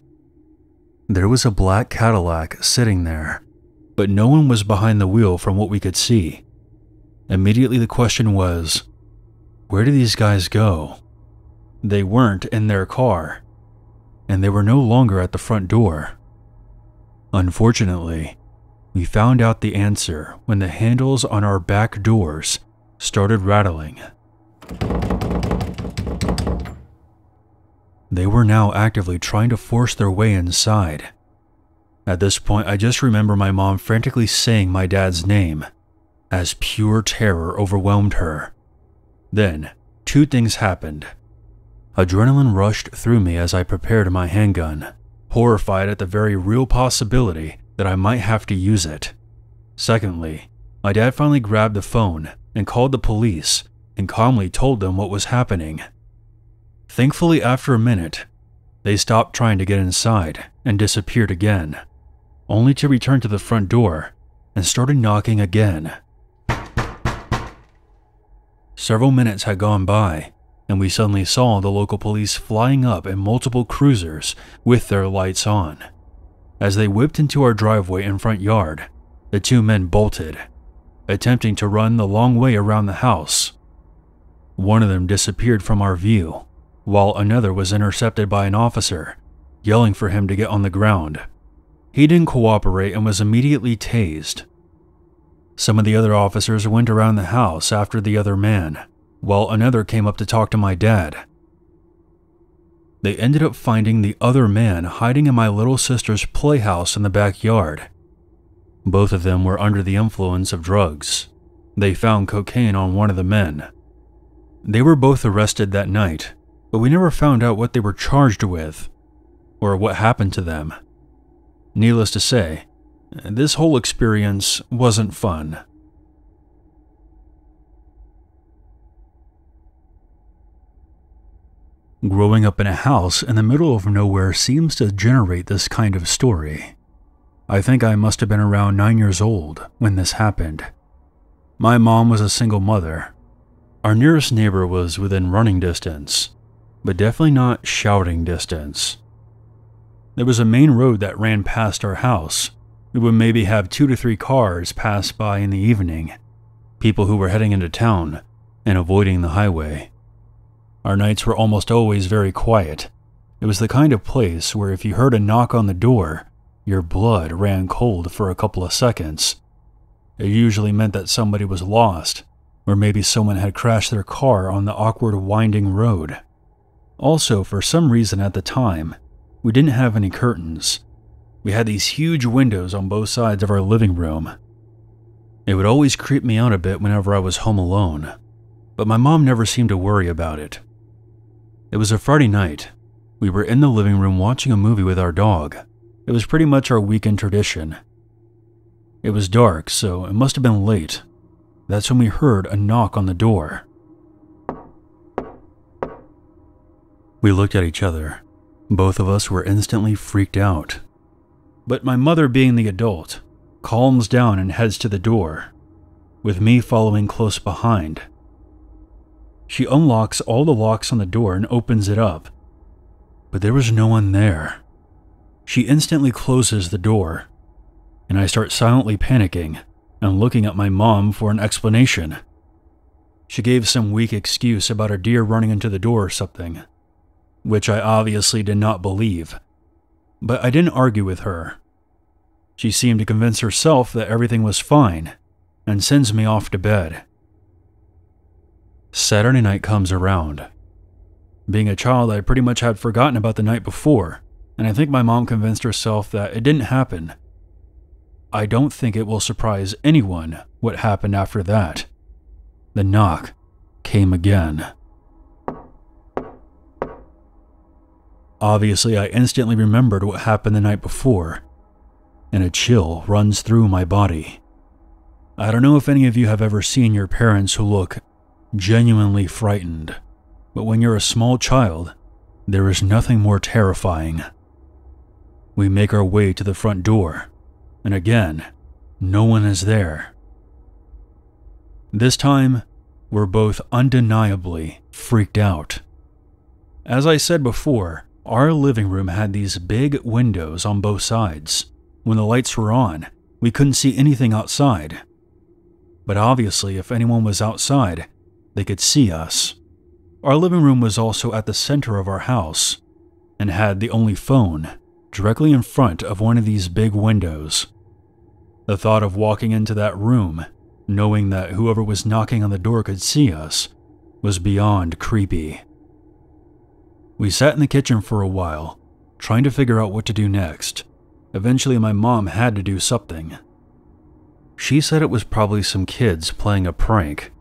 There was a black Cadillac sitting there, but no one was behind the wheel from what we could see. Immediately, the question was where did these guys go? They weren't in their car, and they were no longer at the front door. Unfortunately, we found out the answer when the handles on our back doors started rattling. They were now actively trying to force their way inside. At this point, I just remember my mom frantically saying my dad's name, as pure terror overwhelmed her. Then, two things happened. Adrenaline rushed through me as I prepared my handgun, horrified at the very real possibility that I might have to use it. Secondly, my dad finally grabbed the phone and called the police and calmly told them what was happening. Thankfully, after a minute, they stopped trying to get inside and disappeared again, only to return to the front door and started knocking again. Several minutes had gone by, and we suddenly saw the local police flying up in multiple cruisers with their lights on. As they whipped into our driveway and front yard, the two men bolted, attempting to run the long way around the house. One of them disappeared from our view, while another was intercepted by an officer, yelling for him to get on the ground. He didn't cooperate and was immediately tased. Some of the other officers went around the house after the other man, while another came up to talk to my dad. They ended up finding the other man hiding in my little sister's playhouse in the backyard. Both of them were under the influence of drugs. They found cocaine on one of the men. They were both arrested that night, but we never found out what they were charged with or what happened to them. Needless to say, this whole experience wasn't fun. Growing up in a house in the middle of nowhere seems to generate this kind of story. I think I must have been around nine years old when this happened. My mom was a single mother. Our nearest neighbor was within running distance, but definitely not shouting distance. There was a main road that ran past our house. We would maybe have two to three cars pass by in the evening, people who were heading into town and avoiding the highway. Our nights were almost always very quiet. It was the kind of place where if you heard a knock on the door, your blood ran cold for a couple of seconds. It usually meant that somebody was lost, or maybe someone had crashed their car on the awkward winding road. Also, for some reason at the time, we didn't have any curtains. We had these huge windows on both sides of our living room. It would always creep me out a bit whenever I was home alone, but my mom never seemed to worry about it. It was a Friday night. We were in the living room watching a movie with our dog. It was pretty much our weekend tradition. It was dark, so it must have been late. That's when we heard a knock on the door. We looked at each other. Both of us were instantly freaked out. But my mother, being the adult, calms down and heads to the door, with me following close behind. She unlocks all the locks on the door and opens it up, but there was no one there. She instantly closes the door, and I start silently panicking and looking at my mom for an explanation. She gave some weak excuse about a deer running into the door or something, which I obviously did not believe. But I didn't argue with her. She seemed to convince herself that everything was fine and sends me off to bed. Saturday night comes around. Being a child, I pretty much had forgotten about the night before, and I think my mom convinced herself that it didn't happen. I don't think it will surprise anyone what happened after that. The knock came again. Obviously, I instantly remembered what happened the night before, and a chill runs through my body. I don't know if any of you have ever seen your parents who look genuinely frightened, but when you're a small child, there is nothing more terrifying. We make our way to the front door, and again, no one is there. This time, we're both undeniably freaked out. As I said before, our living room had these big windows on both sides. When the lights were on, we couldn't see anything outside. But obviously, if anyone was outside, they could see us. Our living room was also at the center of our house and had the only phone directly in front of one of these big windows. The thought of walking into that room, knowing that whoever was knocking on the door could see us, was beyond creepy. We sat in the kitchen for a while, trying to figure out what to do next. Eventually, my mom had to do something. She said it was probably some kids playing a prank.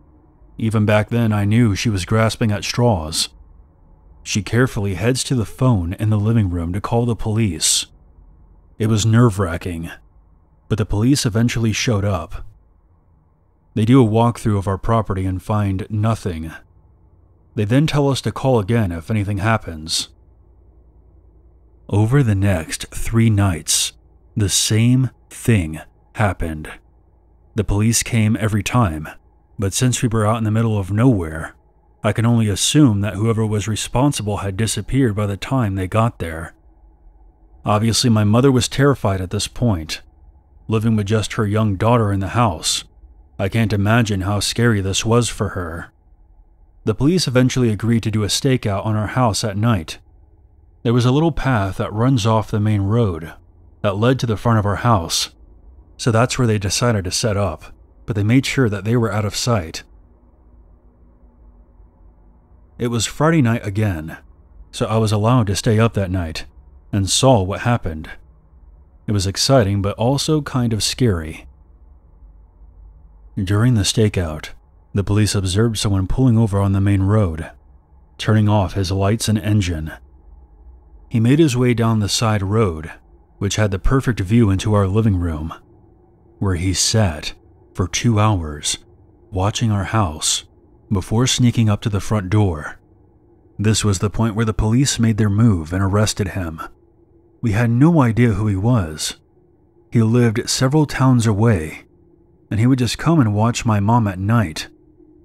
Even back then, I knew she was grasping at straws. She carefully heads to the phone in the living room to call the police. It was nerve wracking, but the police eventually showed up. They do a walkthrough of our property and find nothing they then tell us to call again if anything happens. Over the next three nights, the same thing happened. The police came every time, but since we were out in the middle of nowhere, I can only assume that whoever was responsible had disappeared by the time they got there. Obviously, my mother was terrified at this point, living with just her young daughter in the house. I can't imagine how scary this was for her. The police eventually agreed to do a stakeout on our house at night. There was a little path that runs off the main road that led to the front of our house, so that's where they decided to set up, but they made sure that they were out of sight. It was Friday night again, so I was allowed to stay up that night and saw what happened. It was exciting, but also kind of scary. During the stakeout, the police observed someone pulling over on the main road, turning off his lights and engine. He made his way down the side road, which had the perfect view into our living room, where he sat for two hours, watching our house, before sneaking up to the front door. This was the point where the police made their move and arrested him. We had no idea who he was. He lived several towns away, and he would just come and watch my mom at night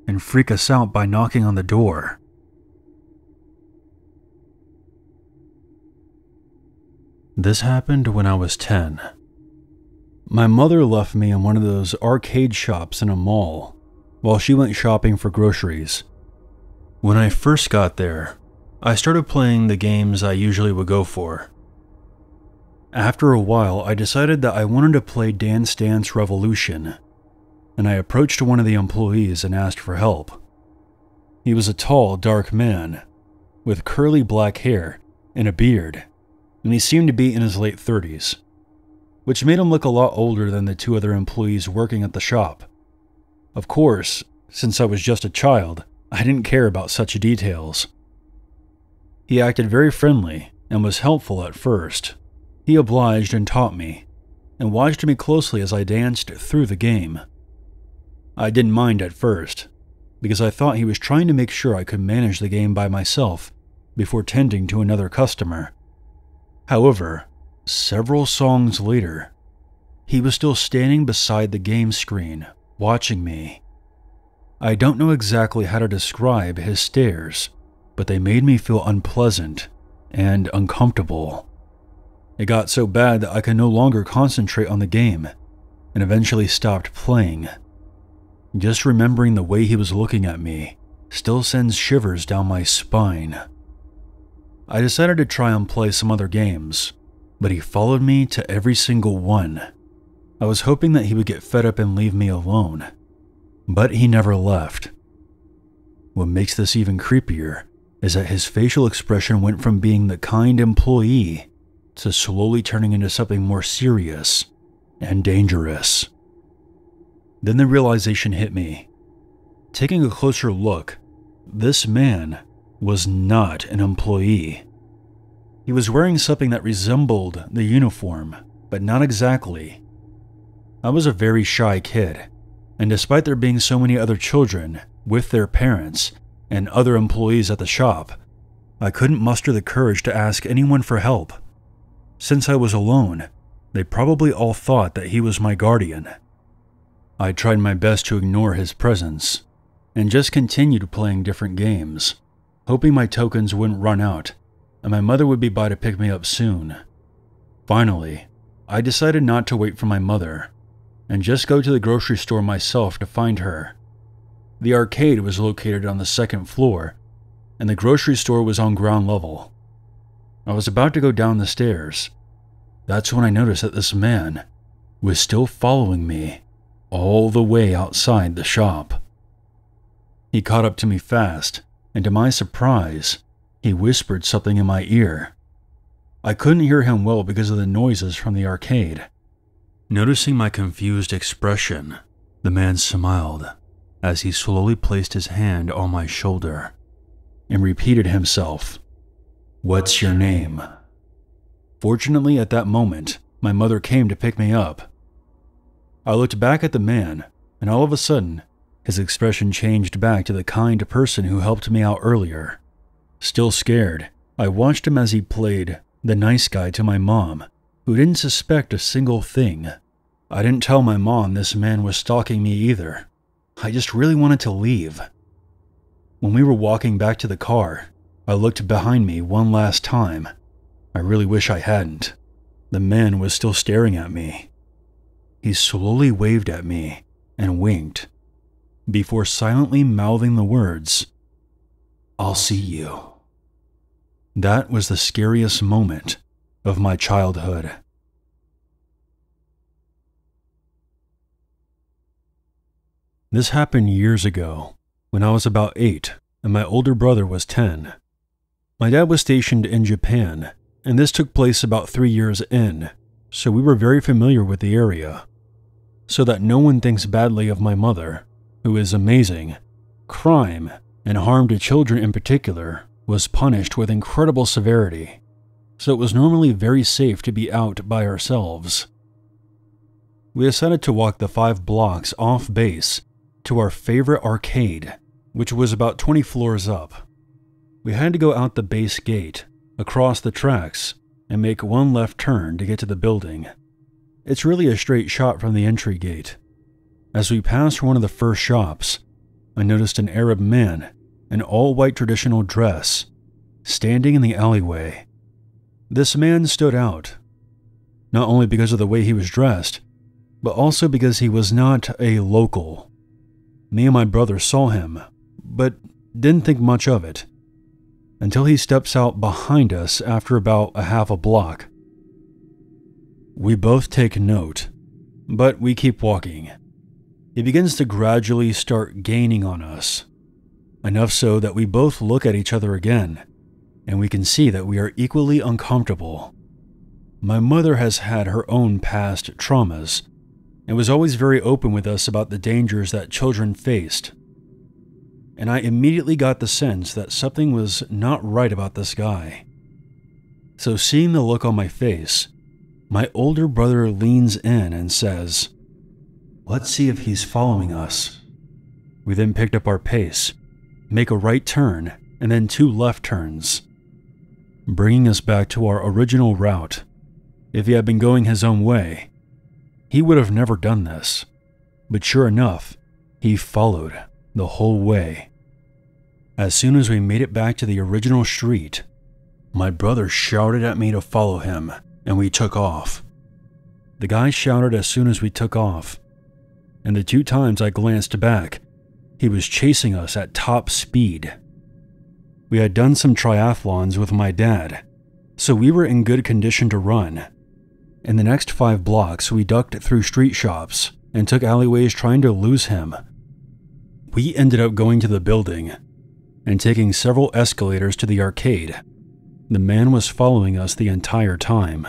and freak us out by knocking on the door. This happened when I was 10. My mother left me in one of those arcade shops in a mall while she went shopping for groceries. When I first got there, I started playing the games I usually would go for. After a while, I decided that I wanted to play Dance Dance Revolution and I approached one of the employees and asked for help. He was a tall, dark man with curly black hair and a beard, and he seemed to be in his late 30s, which made him look a lot older than the two other employees working at the shop. Of course, since I was just a child, I didn't care about such details. He acted very friendly and was helpful at first. He obliged and taught me, and watched me closely as I danced through the game. I didn't mind at first, because I thought he was trying to make sure I could manage the game by myself before tending to another customer. However, several songs later, he was still standing beside the game screen, watching me. I don't know exactly how to describe his stares, but they made me feel unpleasant and uncomfortable. It got so bad that I could no longer concentrate on the game and eventually stopped playing. Just remembering the way he was looking at me still sends shivers down my spine. I decided to try and play some other games, but he followed me to every single one. I was hoping that he would get fed up and leave me alone, but he never left. What makes this even creepier is that his facial expression went from being the kind employee to slowly turning into something more serious and dangerous. Then the realization hit me. Taking a closer look, this man was not an employee. He was wearing something that resembled the uniform, but not exactly. I was a very shy kid, and despite there being so many other children with their parents and other employees at the shop, I couldn't muster the courage to ask anyone for help. Since I was alone, they probably all thought that he was my guardian. I tried my best to ignore his presence and just continued playing different games hoping my tokens wouldn't run out and my mother would be by to pick me up soon. Finally, I decided not to wait for my mother and just go to the grocery store myself to find her. The arcade was located on the second floor, and the grocery store was on ground level. I was about to go down the stairs. That's when I noticed that this man was still following me all the way outside the shop. He caught up to me fast and to my surprise, he whispered something in my ear. I couldn't hear him well because of the noises from the arcade. Noticing my confused expression, the man smiled as he slowly placed his hand on my shoulder and repeated himself, What's your name? Fortunately, at that moment, my mother came to pick me up. I looked back at the man, and all of a sudden, his expression changed back to the kind person who helped me out earlier. Still scared, I watched him as he played the nice guy to my mom, who didn't suspect a single thing. I didn't tell my mom this man was stalking me either. I just really wanted to leave. When we were walking back to the car, I looked behind me one last time. I really wish I hadn't. The man was still staring at me. He slowly waved at me and winked before silently mouthing the words, I'll see you. That was the scariest moment of my childhood. This happened years ago, when I was about eight and my older brother was 10. My dad was stationed in Japan, and this took place about three years in, so we were very familiar with the area. So that no one thinks badly of my mother, who is amazing, crime, and harm to children in particular, was punished with incredible severity, so it was normally very safe to be out by ourselves. We decided to walk the five blocks off base to our favorite arcade, which was about 20 floors up. We had to go out the base gate, across the tracks, and make one left turn to get to the building. It's really a straight shot from the entry gate, as we passed one of the first shops, I noticed an Arab man in all white traditional dress standing in the alleyway. This man stood out, not only because of the way he was dressed, but also because he was not a local. Me and my brother saw him, but didn't think much of it until he steps out behind us after about a half a block. We both take note, but we keep walking he begins to gradually start gaining on us. Enough so that we both look at each other again, and we can see that we are equally uncomfortable. My mother has had her own past traumas and was always very open with us about the dangers that children faced. And I immediately got the sense that something was not right about this guy. So, seeing the look on my face, my older brother leans in and says, Let's see if he's following us. We then picked up our pace, make a right turn, and then two left turns, bringing us back to our original route. If he had been going his own way, he would have never done this. But sure enough, he followed the whole way. As soon as we made it back to the original street, my brother shouted at me to follow him, and we took off. The guy shouted as soon as we took off, and the two times I glanced back, he was chasing us at top speed. We had done some triathlons with my dad, so we were in good condition to run in the next five blocks, we ducked through street shops and took alleyways trying to lose him. We ended up going to the building and taking several escalators to the arcade. The man was following us the entire time.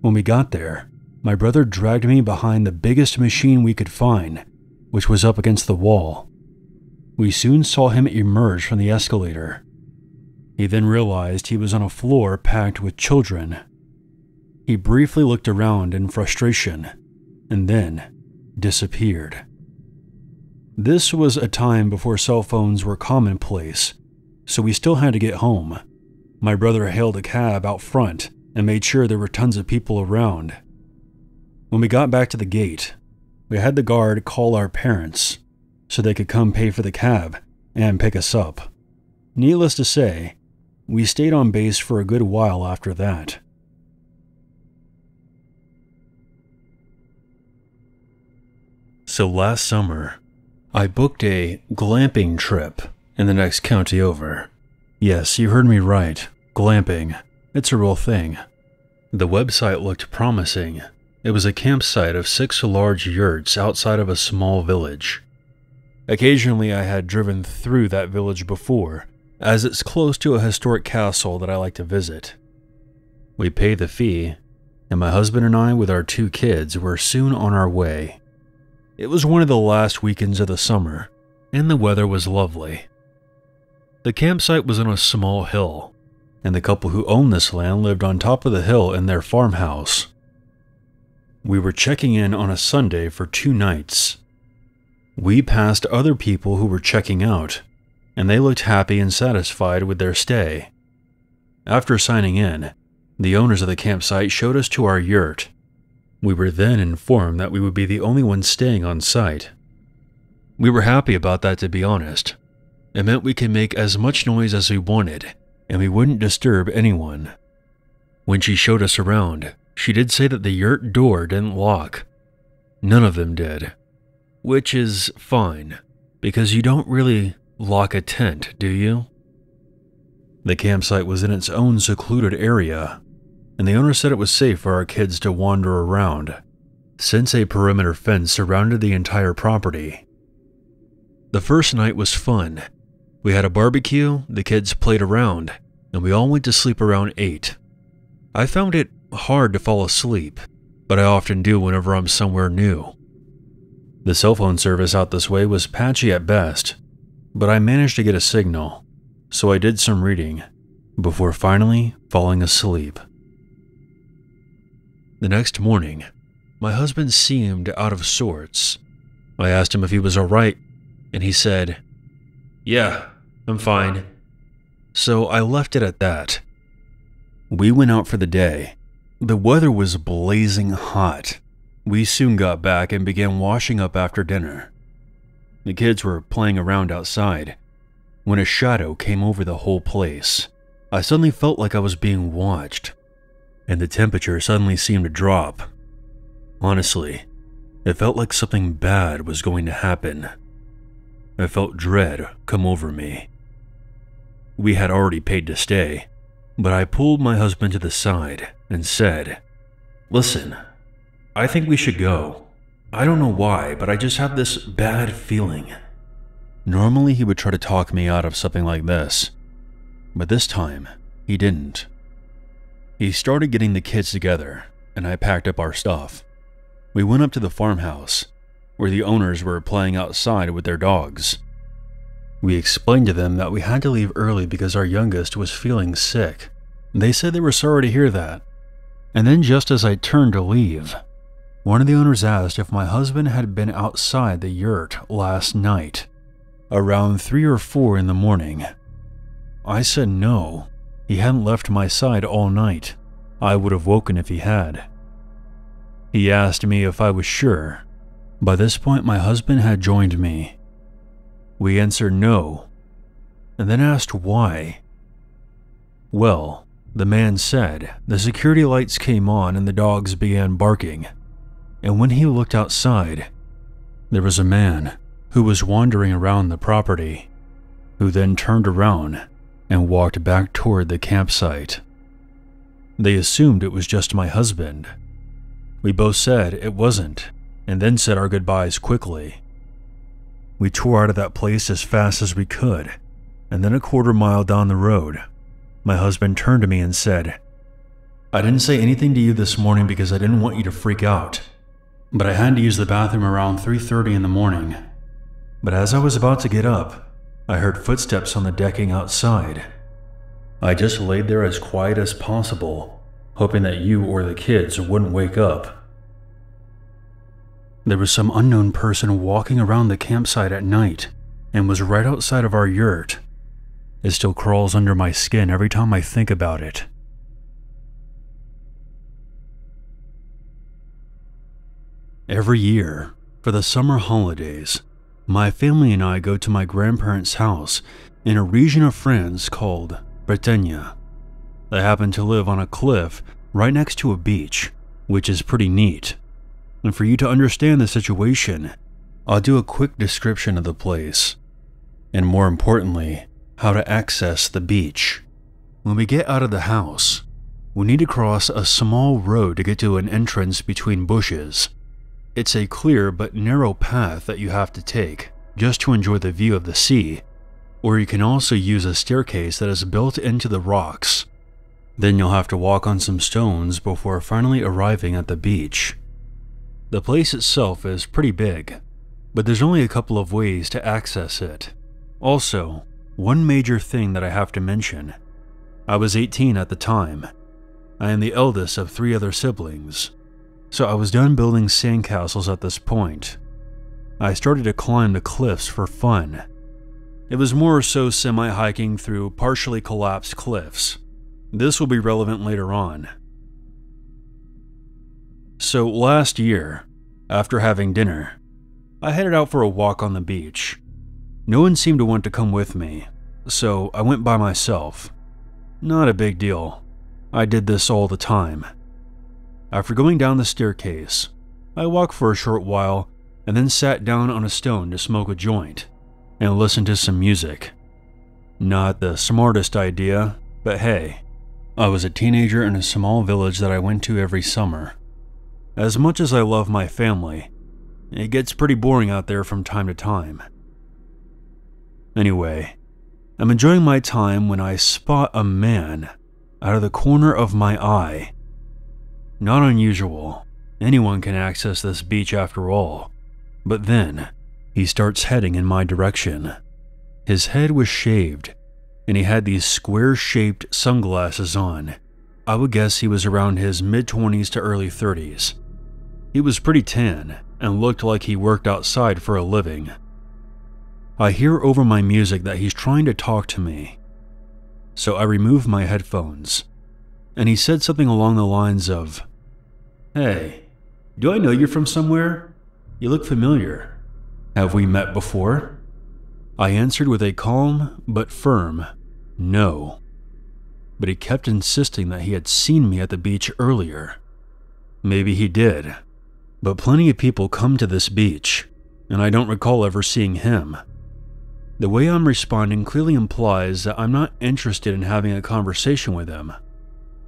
When we got there, my brother dragged me behind the biggest machine we could find, which was up against the wall. We soon saw him emerge from the escalator. He then realized he was on a floor packed with children he briefly looked around in frustration and then disappeared. This was a time before cell phones were commonplace, so we still had to get home. My brother hailed a cab out front and made sure there were tons of people around. When we got back to the gate, we had the guard call our parents so they could come pay for the cab and pick us up. Needless to say, we stayed on base for a good while after that. So last summer, I booked a glamping trip in the next county over. Yes, you heard me right. Glamping. It's a real thing. The website looked promising. It was a campsite of six large yurts outside of a small village. Occasionally, I had driven through that village before, as it's close to a historic castle that I like to visit. We paid the fee, and my husband and I, with our two kids, were soon on our way. It was one of the last weekends of the summer, and the weather was lovely. The campsite was on a small hill, and the couple who owned this land lived on top of the hill in their farmhouse. We were checking in on a Sunday for two nights. We passed other people who were checking out, and they looked happy and satisfied with their stay. After signing in, the owners of the campsite showed us to our yurt we were then informed that we would be the only ones staying on site. We were happy about that, to be honest. It meant we could make as much noise as we wanted, and we wouldn't disturb anyone. When she showed us around, she did say that the yurt door didn't lock. None of them did. Which is fine, because you don't really lock a tent, do you? The campsite was in its own secluded area, and the owner said it was safe for our kids to wander around, since a perimeter fence surrounded the entire property. The first night was fun. We had a barbecue, the kids played around, and we all went to sleep around 8. I found it hard to fall asleep, but I often do whenever I'm somewhere new. The cell phone service out this way was patchy at best, but I managed to get a signal, so I did some reading before finally falling asleep. The next morning, my husband seemed out of sorts. I asked him if he was alright, and he said, Yeah, I'm fine. So I left it at that. We went out for the day. The weather was blazing hot. We soon got back and began washing up after dinner. The kids were playing around outside when a shadow came over the whole place. I suddenly felt like I was being watched and the temperature suddenly seemed to drop. Honestly, it felt like something bad was going to happen. I felt dread come over me. We had already paid to stay, but I pulled my husband to the side and said, Listen, I think we should go. I don't know why, but I just have this bad feeling. Normally, he would try to talk me out of something like this, but this time, he didn't. He started getting the kids together, and I packed up our stuff. We went up to the farmhouse, where the owners were playing outside with their dogs. We explained to them that we had to leave early because our youngest was feeling sick. They said they were sorry to hear that. And then, just as I turned to leave, one of the owners asked if my husband had been outside the yurt last night, around 3 or 4 in the morning. I said no, he hadn't left my side all night. I would have woken if he had. He asked me if I was sure. By this point, my husband had joined me. We answered no, and then asked why. Well, the man said the security lights came on and the dogs began barking. And when he looked outside, there was a man who was wandering around the property, who then turned around and walked back toward the campsite. They assumed it was just my husband. We both said it wasn't, and then said our goodbyes quickly. We tore out of that place as fast as we could, and then a quarter mile down the road, my husband turned to me and said, I didn't say anything to you this morning because I didn't want you to freak out, but I had to use the bathroom around 3:30 in the morning. But as I was about to get up, I heard footsteps on the decking outside. I just laid there as quiet as possible, hoping that you or the kids wouldn't wake up. There was some unknown person walking around the campsite at night and was right outside of our yurt. It still crawls under my skin every time I think about it. Every year, for the summer holidays, my family and I go to my grandparents' house in a region of France called Bretagne. They happen to live on a cliff right next to a beach, which is pretty neat. And for you to understand the situation, I'll do a quick description of the place. And more importantly, how to access the beach. When we get out of the house, we need to cross a small road to get to an entrance between bushes. It's a clear but narrow path that you have to take just to enjoy the view of the sea, or you can also use a staircase that is built into the rocks. Then you'll have to walk on some stones before finally arriving at the beach. The place itself is pretty big, but there's only a couple of ways to access it. Also, one major thing that I have to mention I was 18 at the time. I am the eldest of three other siblings, so I was done building sandcastles at this point. I started to climb the cliffs for fun. It was more so semi hiking through partially collapsed cliffs. This will be relevant later on. So, last year, after having dinner, I headed out for a walk on the beach. No one seemed to want to come with me, so I went by myself. Not a big deal. I did this all the time. After going down the staircase, I walked for a short while and then sat down on a stone to smoke a joint and listen to some music. Not the smartest idea, but hey, I was a teenager in a small village that I went to every summer. As much as I love my family, it gets pretty boring out there from time to time. Anyway, I'm enjoying my time when I spot a man out of the corner of my eye. Not unusual. Anyone can access this beach after all. But then, he starts heading in my direction. His head was shaved, and he had these square shaped sunglasses on. I would guess he was around his mid 20s to early 30s. He was pretty tan and looked like he worked outside for a living. I hear over my music that he's trying to talk to me. So I remove my headphones, and he said something along the lines of, Hey, do I know you're from somewhere? You look familiar. Have we met before? I answered with a calm but firm no. But he kept insisting that he had seen me at the beach earlier. Maybe he did, but plenty of people come to this beach, and I don't recall ever seeing him. The way I'm responding clearly implies that I'm not interested in having a conversation with him.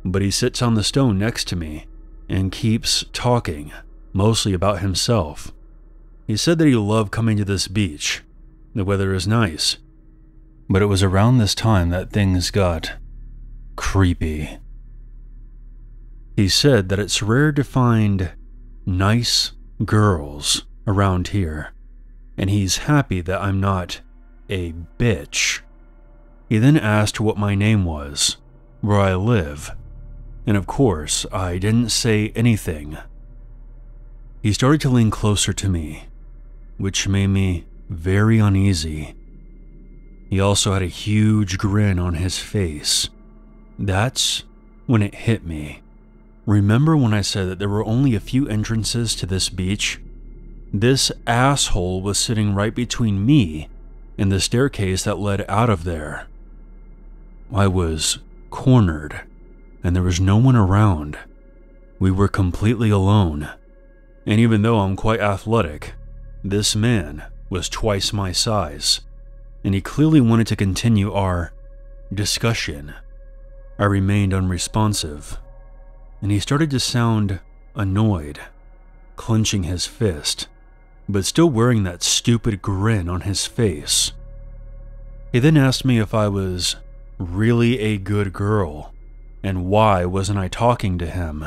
But he sits on the stone next to me and keeps talking, mostly about himself. He said that he loved coming to this beach. The weather is nice. But it was around this time that things got creepy. He said that it's rare to find nice girls around here, and he's happy that I'm not a bitch. He then asked what my name was, where I live, and of course, I didn't say anything. He started to lean closer to me, which made me very uneasy. He also had a huge grin on his face. That's when it hit me. Remember when I said that there were only a few entrances to this beach? This asshole was sitting right between me and the staircase that led out of there. I was cornered, and there was no one around. We were completely alone. And even though I'm quite athletic, this man was twice my size, and he clearly wanted to continue our discussion. I remained unresponsive and he started to sound annoyed, clenching his fist, but still wearing that stupid grin on his face. He then asked me if I was really a good girl, and why wasn't I talking to him?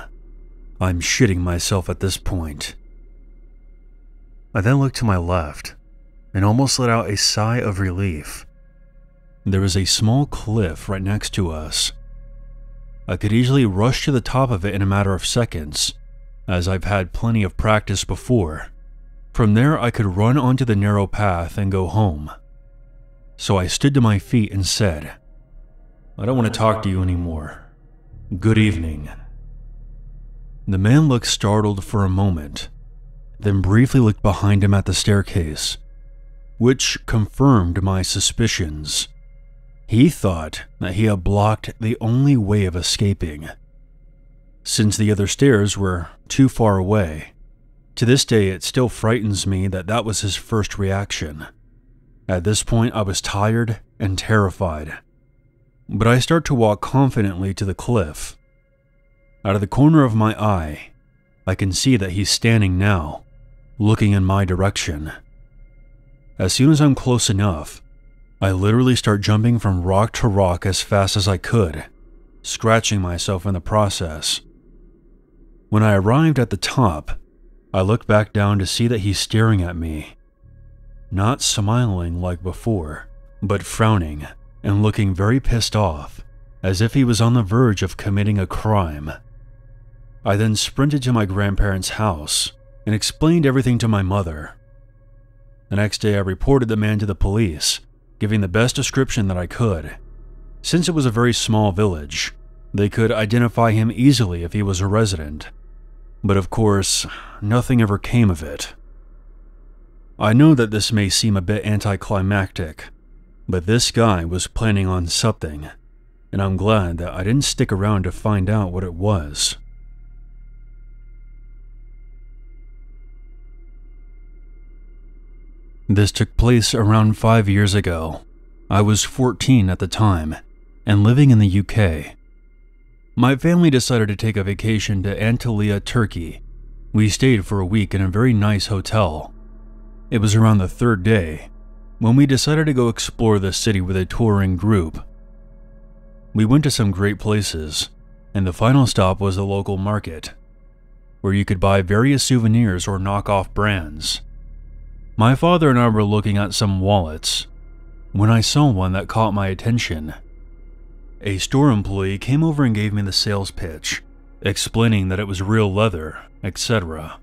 I'm shitting myself at this point. I then looked to my left and almost let out a sigh of relief. There was a small cliff right next to us, I could easily rush to the top of it in a matter of seconds, as I've had plenty of practice before. From there, I could run onto the narrow path and go home. So I stood to my feet and said, I don't want to talk to you anymore. Good evening. The man looked startled for a moment, then briefly looked behind him at the staircase, which confirmed my suspicions. He thought that he had blocked the only way of escaping, since the other stairs were too far away. To this day, it still frightens me that that was his first reaction. At this point, I was tired and terrified. But I start to walk confidently to the cliff. Out of the corner of my eye, I can see that he's standing now, looking in my direction. As soon as I'm close enough, I literally start jumping from rock to rock as fast as I could, scratching myself in the process. When I arrived at the top, I looked back down to see that he's staring at me. Not smiling like before, but frowning and looking very pissed off, as if he was on the verge of committing a crime. I then sprinted to my grandparents' house and explained everything to my mother. The next day, I reported the man to the police giving the best description that I could. Since it was a very small village, they could identify him easily if he was a resident. But of course, nothing ever came of it. I know that this may seem a bit anticlimactic, but this guy was planning on something, and I'm glad that I didn't stick around to find out what it was. This took place around five years ago. I was 14 at the time and living in the UK. My family decided to take a vacation to Antalya, Turkey. We stayed for a week in a very nice hotel. It was around the third day when we decided to go explore the city with a touring group. We went to some great places, and the final stop was the local market, where you could buy various souvenirs or knockoff brands. My father and I were looking at some wallets when I saw one that caught my attention. A store employee came over and gave me the sales pitch, explaining that it was real leather, etc.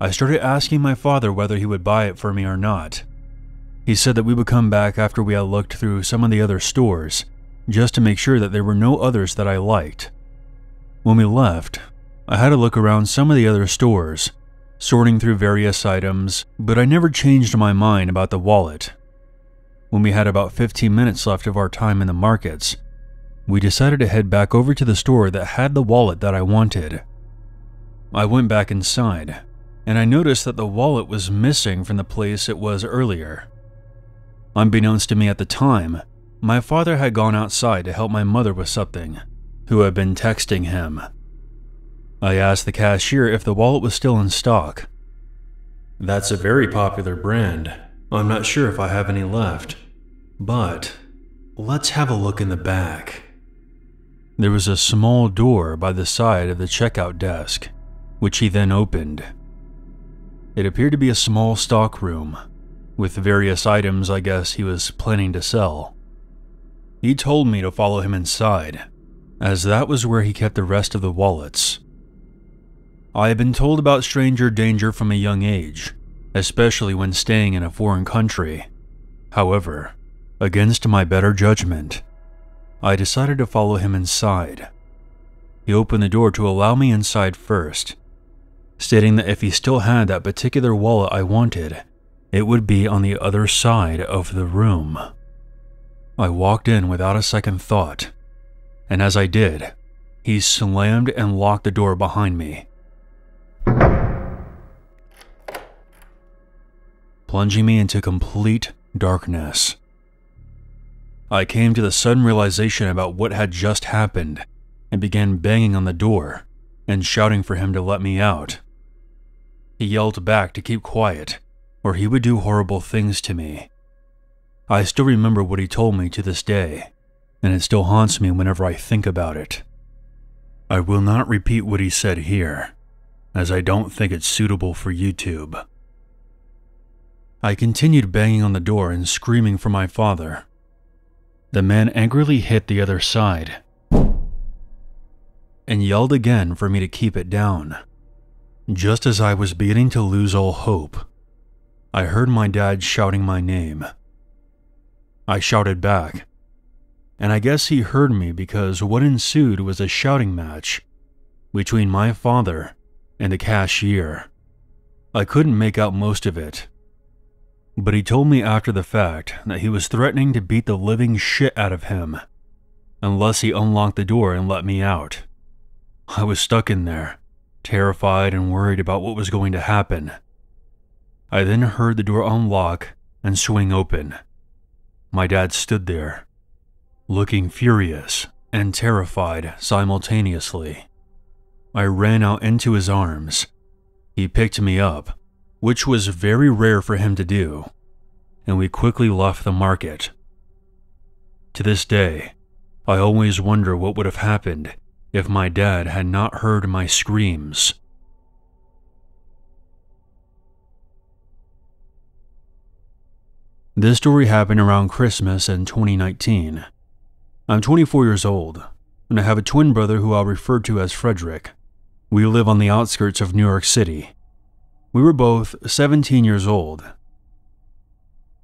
I started asking my father whether he would buy it for me or not. He said that we would come back after we had looked through some of the other stores, just to make sure that there were no others that I liked. When we left, I had to look around some of the other stores sorting through various items, but I never changed my mind about the wallet. When we had about 15 minutes left of our time in the markets, we decided to head back over to the store that had the wallet that I wanted. I went back inside, and I noticed that the wallet was missing from the place it was earlier. Unbeknownst to me at the time, my father had gone outside to help my mother with something, who had been texting him. I asked the cashier if the wallet was still in stock. That's a very popular brand. I'm not sure if I have any left. But let's have a look in the back. There was a small door by the side of the checkout desk, which he then opened. It appeared to be a small stock room, with various items I guess he was planning to sell. He told me to follow him inside, as that was where he kept the rest of the wallets. I had been told about stranger danger from a young age, especially when staying in a foreign country. However, against my better judgment, I decided to follow him inside. He opened the door to allow me inside first, stating that if he still had that particular wallet I wanted, it would be on the other side of the room. I walked in without a second thought, and as I did, he slammed and locked the door behind me. Plunging me into complete darkness. I came to the sudden realization about what had just happened and began banging on the door and shouting for him to let me out. He yelled back to keep quiet, or he would do horrible things to me. I still remember what he told me to this day, and it still haunts me whenever I think about it. I will not repeat what he said here, as I don't think it's suitable for YouTube. I continued banging on the door and screaming for my father, the man angrily hit the other side and yelled again for me to keep it down. Just as I was beginning to lose all hope, I heard my dad shouting my name. I shouted back, and I guess he heard me because what ensued was a shouting match between my father and the cashier. I couldn't make out most of it, but he told me after the fact that he was threatening to beat the living shit out of him unless he unlocked the door and let me out. I was stuck in there, terrified and worried about what was going to happen. I then heard the door unlock and swing open. My dad stood there, looking furious and terrified simultaneously. I ran out into his arms. He picked me up which was very rare for him to do, and we quickly left the market. To this day, I always wonder what would have happened if my dad had not heard my screams. This story happened around Christmas in 2019. I'm 24 years old, and I have a twin brother who I'll refer to as Frederick. We live on the outskirts of New York City. We were both 17 years old.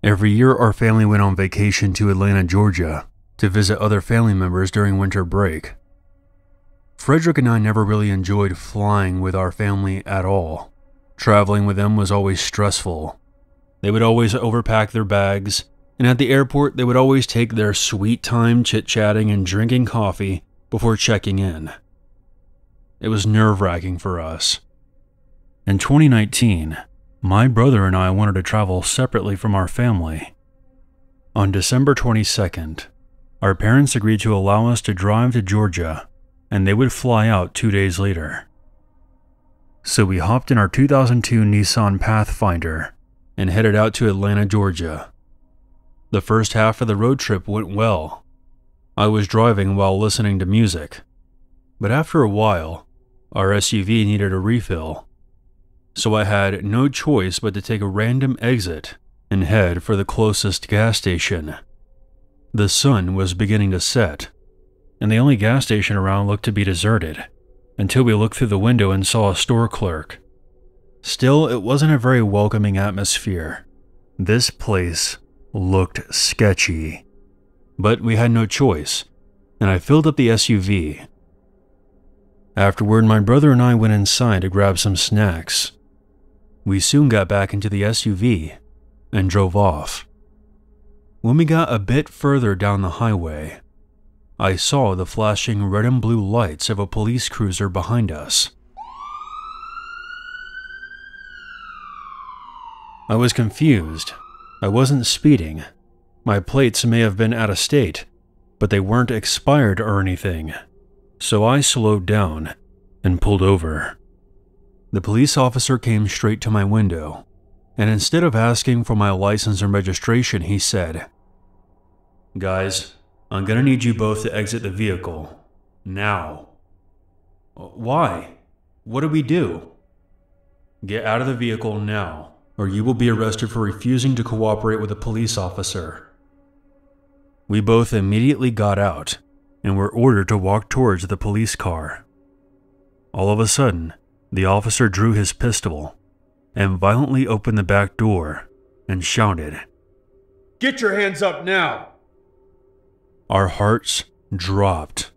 Every year, our family went on vacation to Atlanta, Georgia, to visit other family members during winter break. Frederick and I never really enjoyed flying with our family at all. Traveling with them was always stressful. They would always overpack their bags, and at the airport, they would always take their sweet time chit chatting and drinking coffee before checking in. It was nerve wracking for us. In 2019, my brother and I wanted to travel separately from our family. On December 22nd, our parents agreed to allow us to drive to Georgia, and they would fly out two days later. So we hopped in our 2002 Nissan Pathfinder and headed out to Atlanta, Georgia. The first half of the road trip went well. I was driving while listening to music, but after a while, our SUV needed a refill so I had no choice but to take a random exit and head for the closest gas station. The sun was beginning to set, and the only gas station around looked to be deserted, until we looked through the window and saw a store clerk. Still, it wasn't a very welcoming atmosphere. This place looked sketchy. But we had no choice, and I filled up the SUV. Afterward, my brother and I went inside to grab some snacks we soon got back into the SUV and drove off. When we got a bit further down the highway, I saw the flashing red and blue lights of a police cruiser behind us. I was confused. I wasn't speeding. My plates may have been out of state, but they weren't expired or anything. So I slowed down and pulled over. The police officer came straight to my window and instead of asking for my license and registration, he said, Guys, I'm gonna need you both to exit the vehicle. Now. Why? What do we do? Get out of the vehicle now, or you will be arrested for refusing to cooperate with a police officer. We both immediately got out and were ordered to walk towards the police car. All of a sudden, the officer drew his pistol and violently opened the back door and shouted, Get your hands up now! Our hearts dropped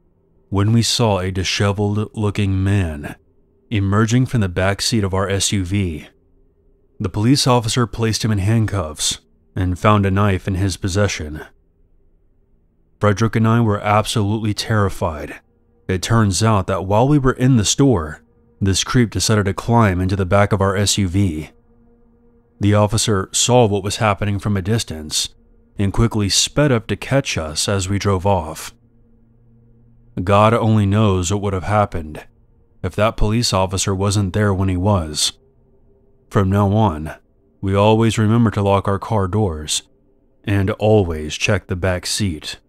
when we saw a disheveled looking man emerging from the back seat of our SUV. The police officer placed him in handcuffs and found a knife in his possession. Frederick and I were absolutely terrified. It turns out that while we were in the store, this creep decided to climb into the back of our SUV. The officer saw what was happening from a distance and quickly sped up to catch us as we drove off. God only knows what would have happened if that police officer wasn't there when he was. From now on, we always remember to lock our car doors and always check the back seat.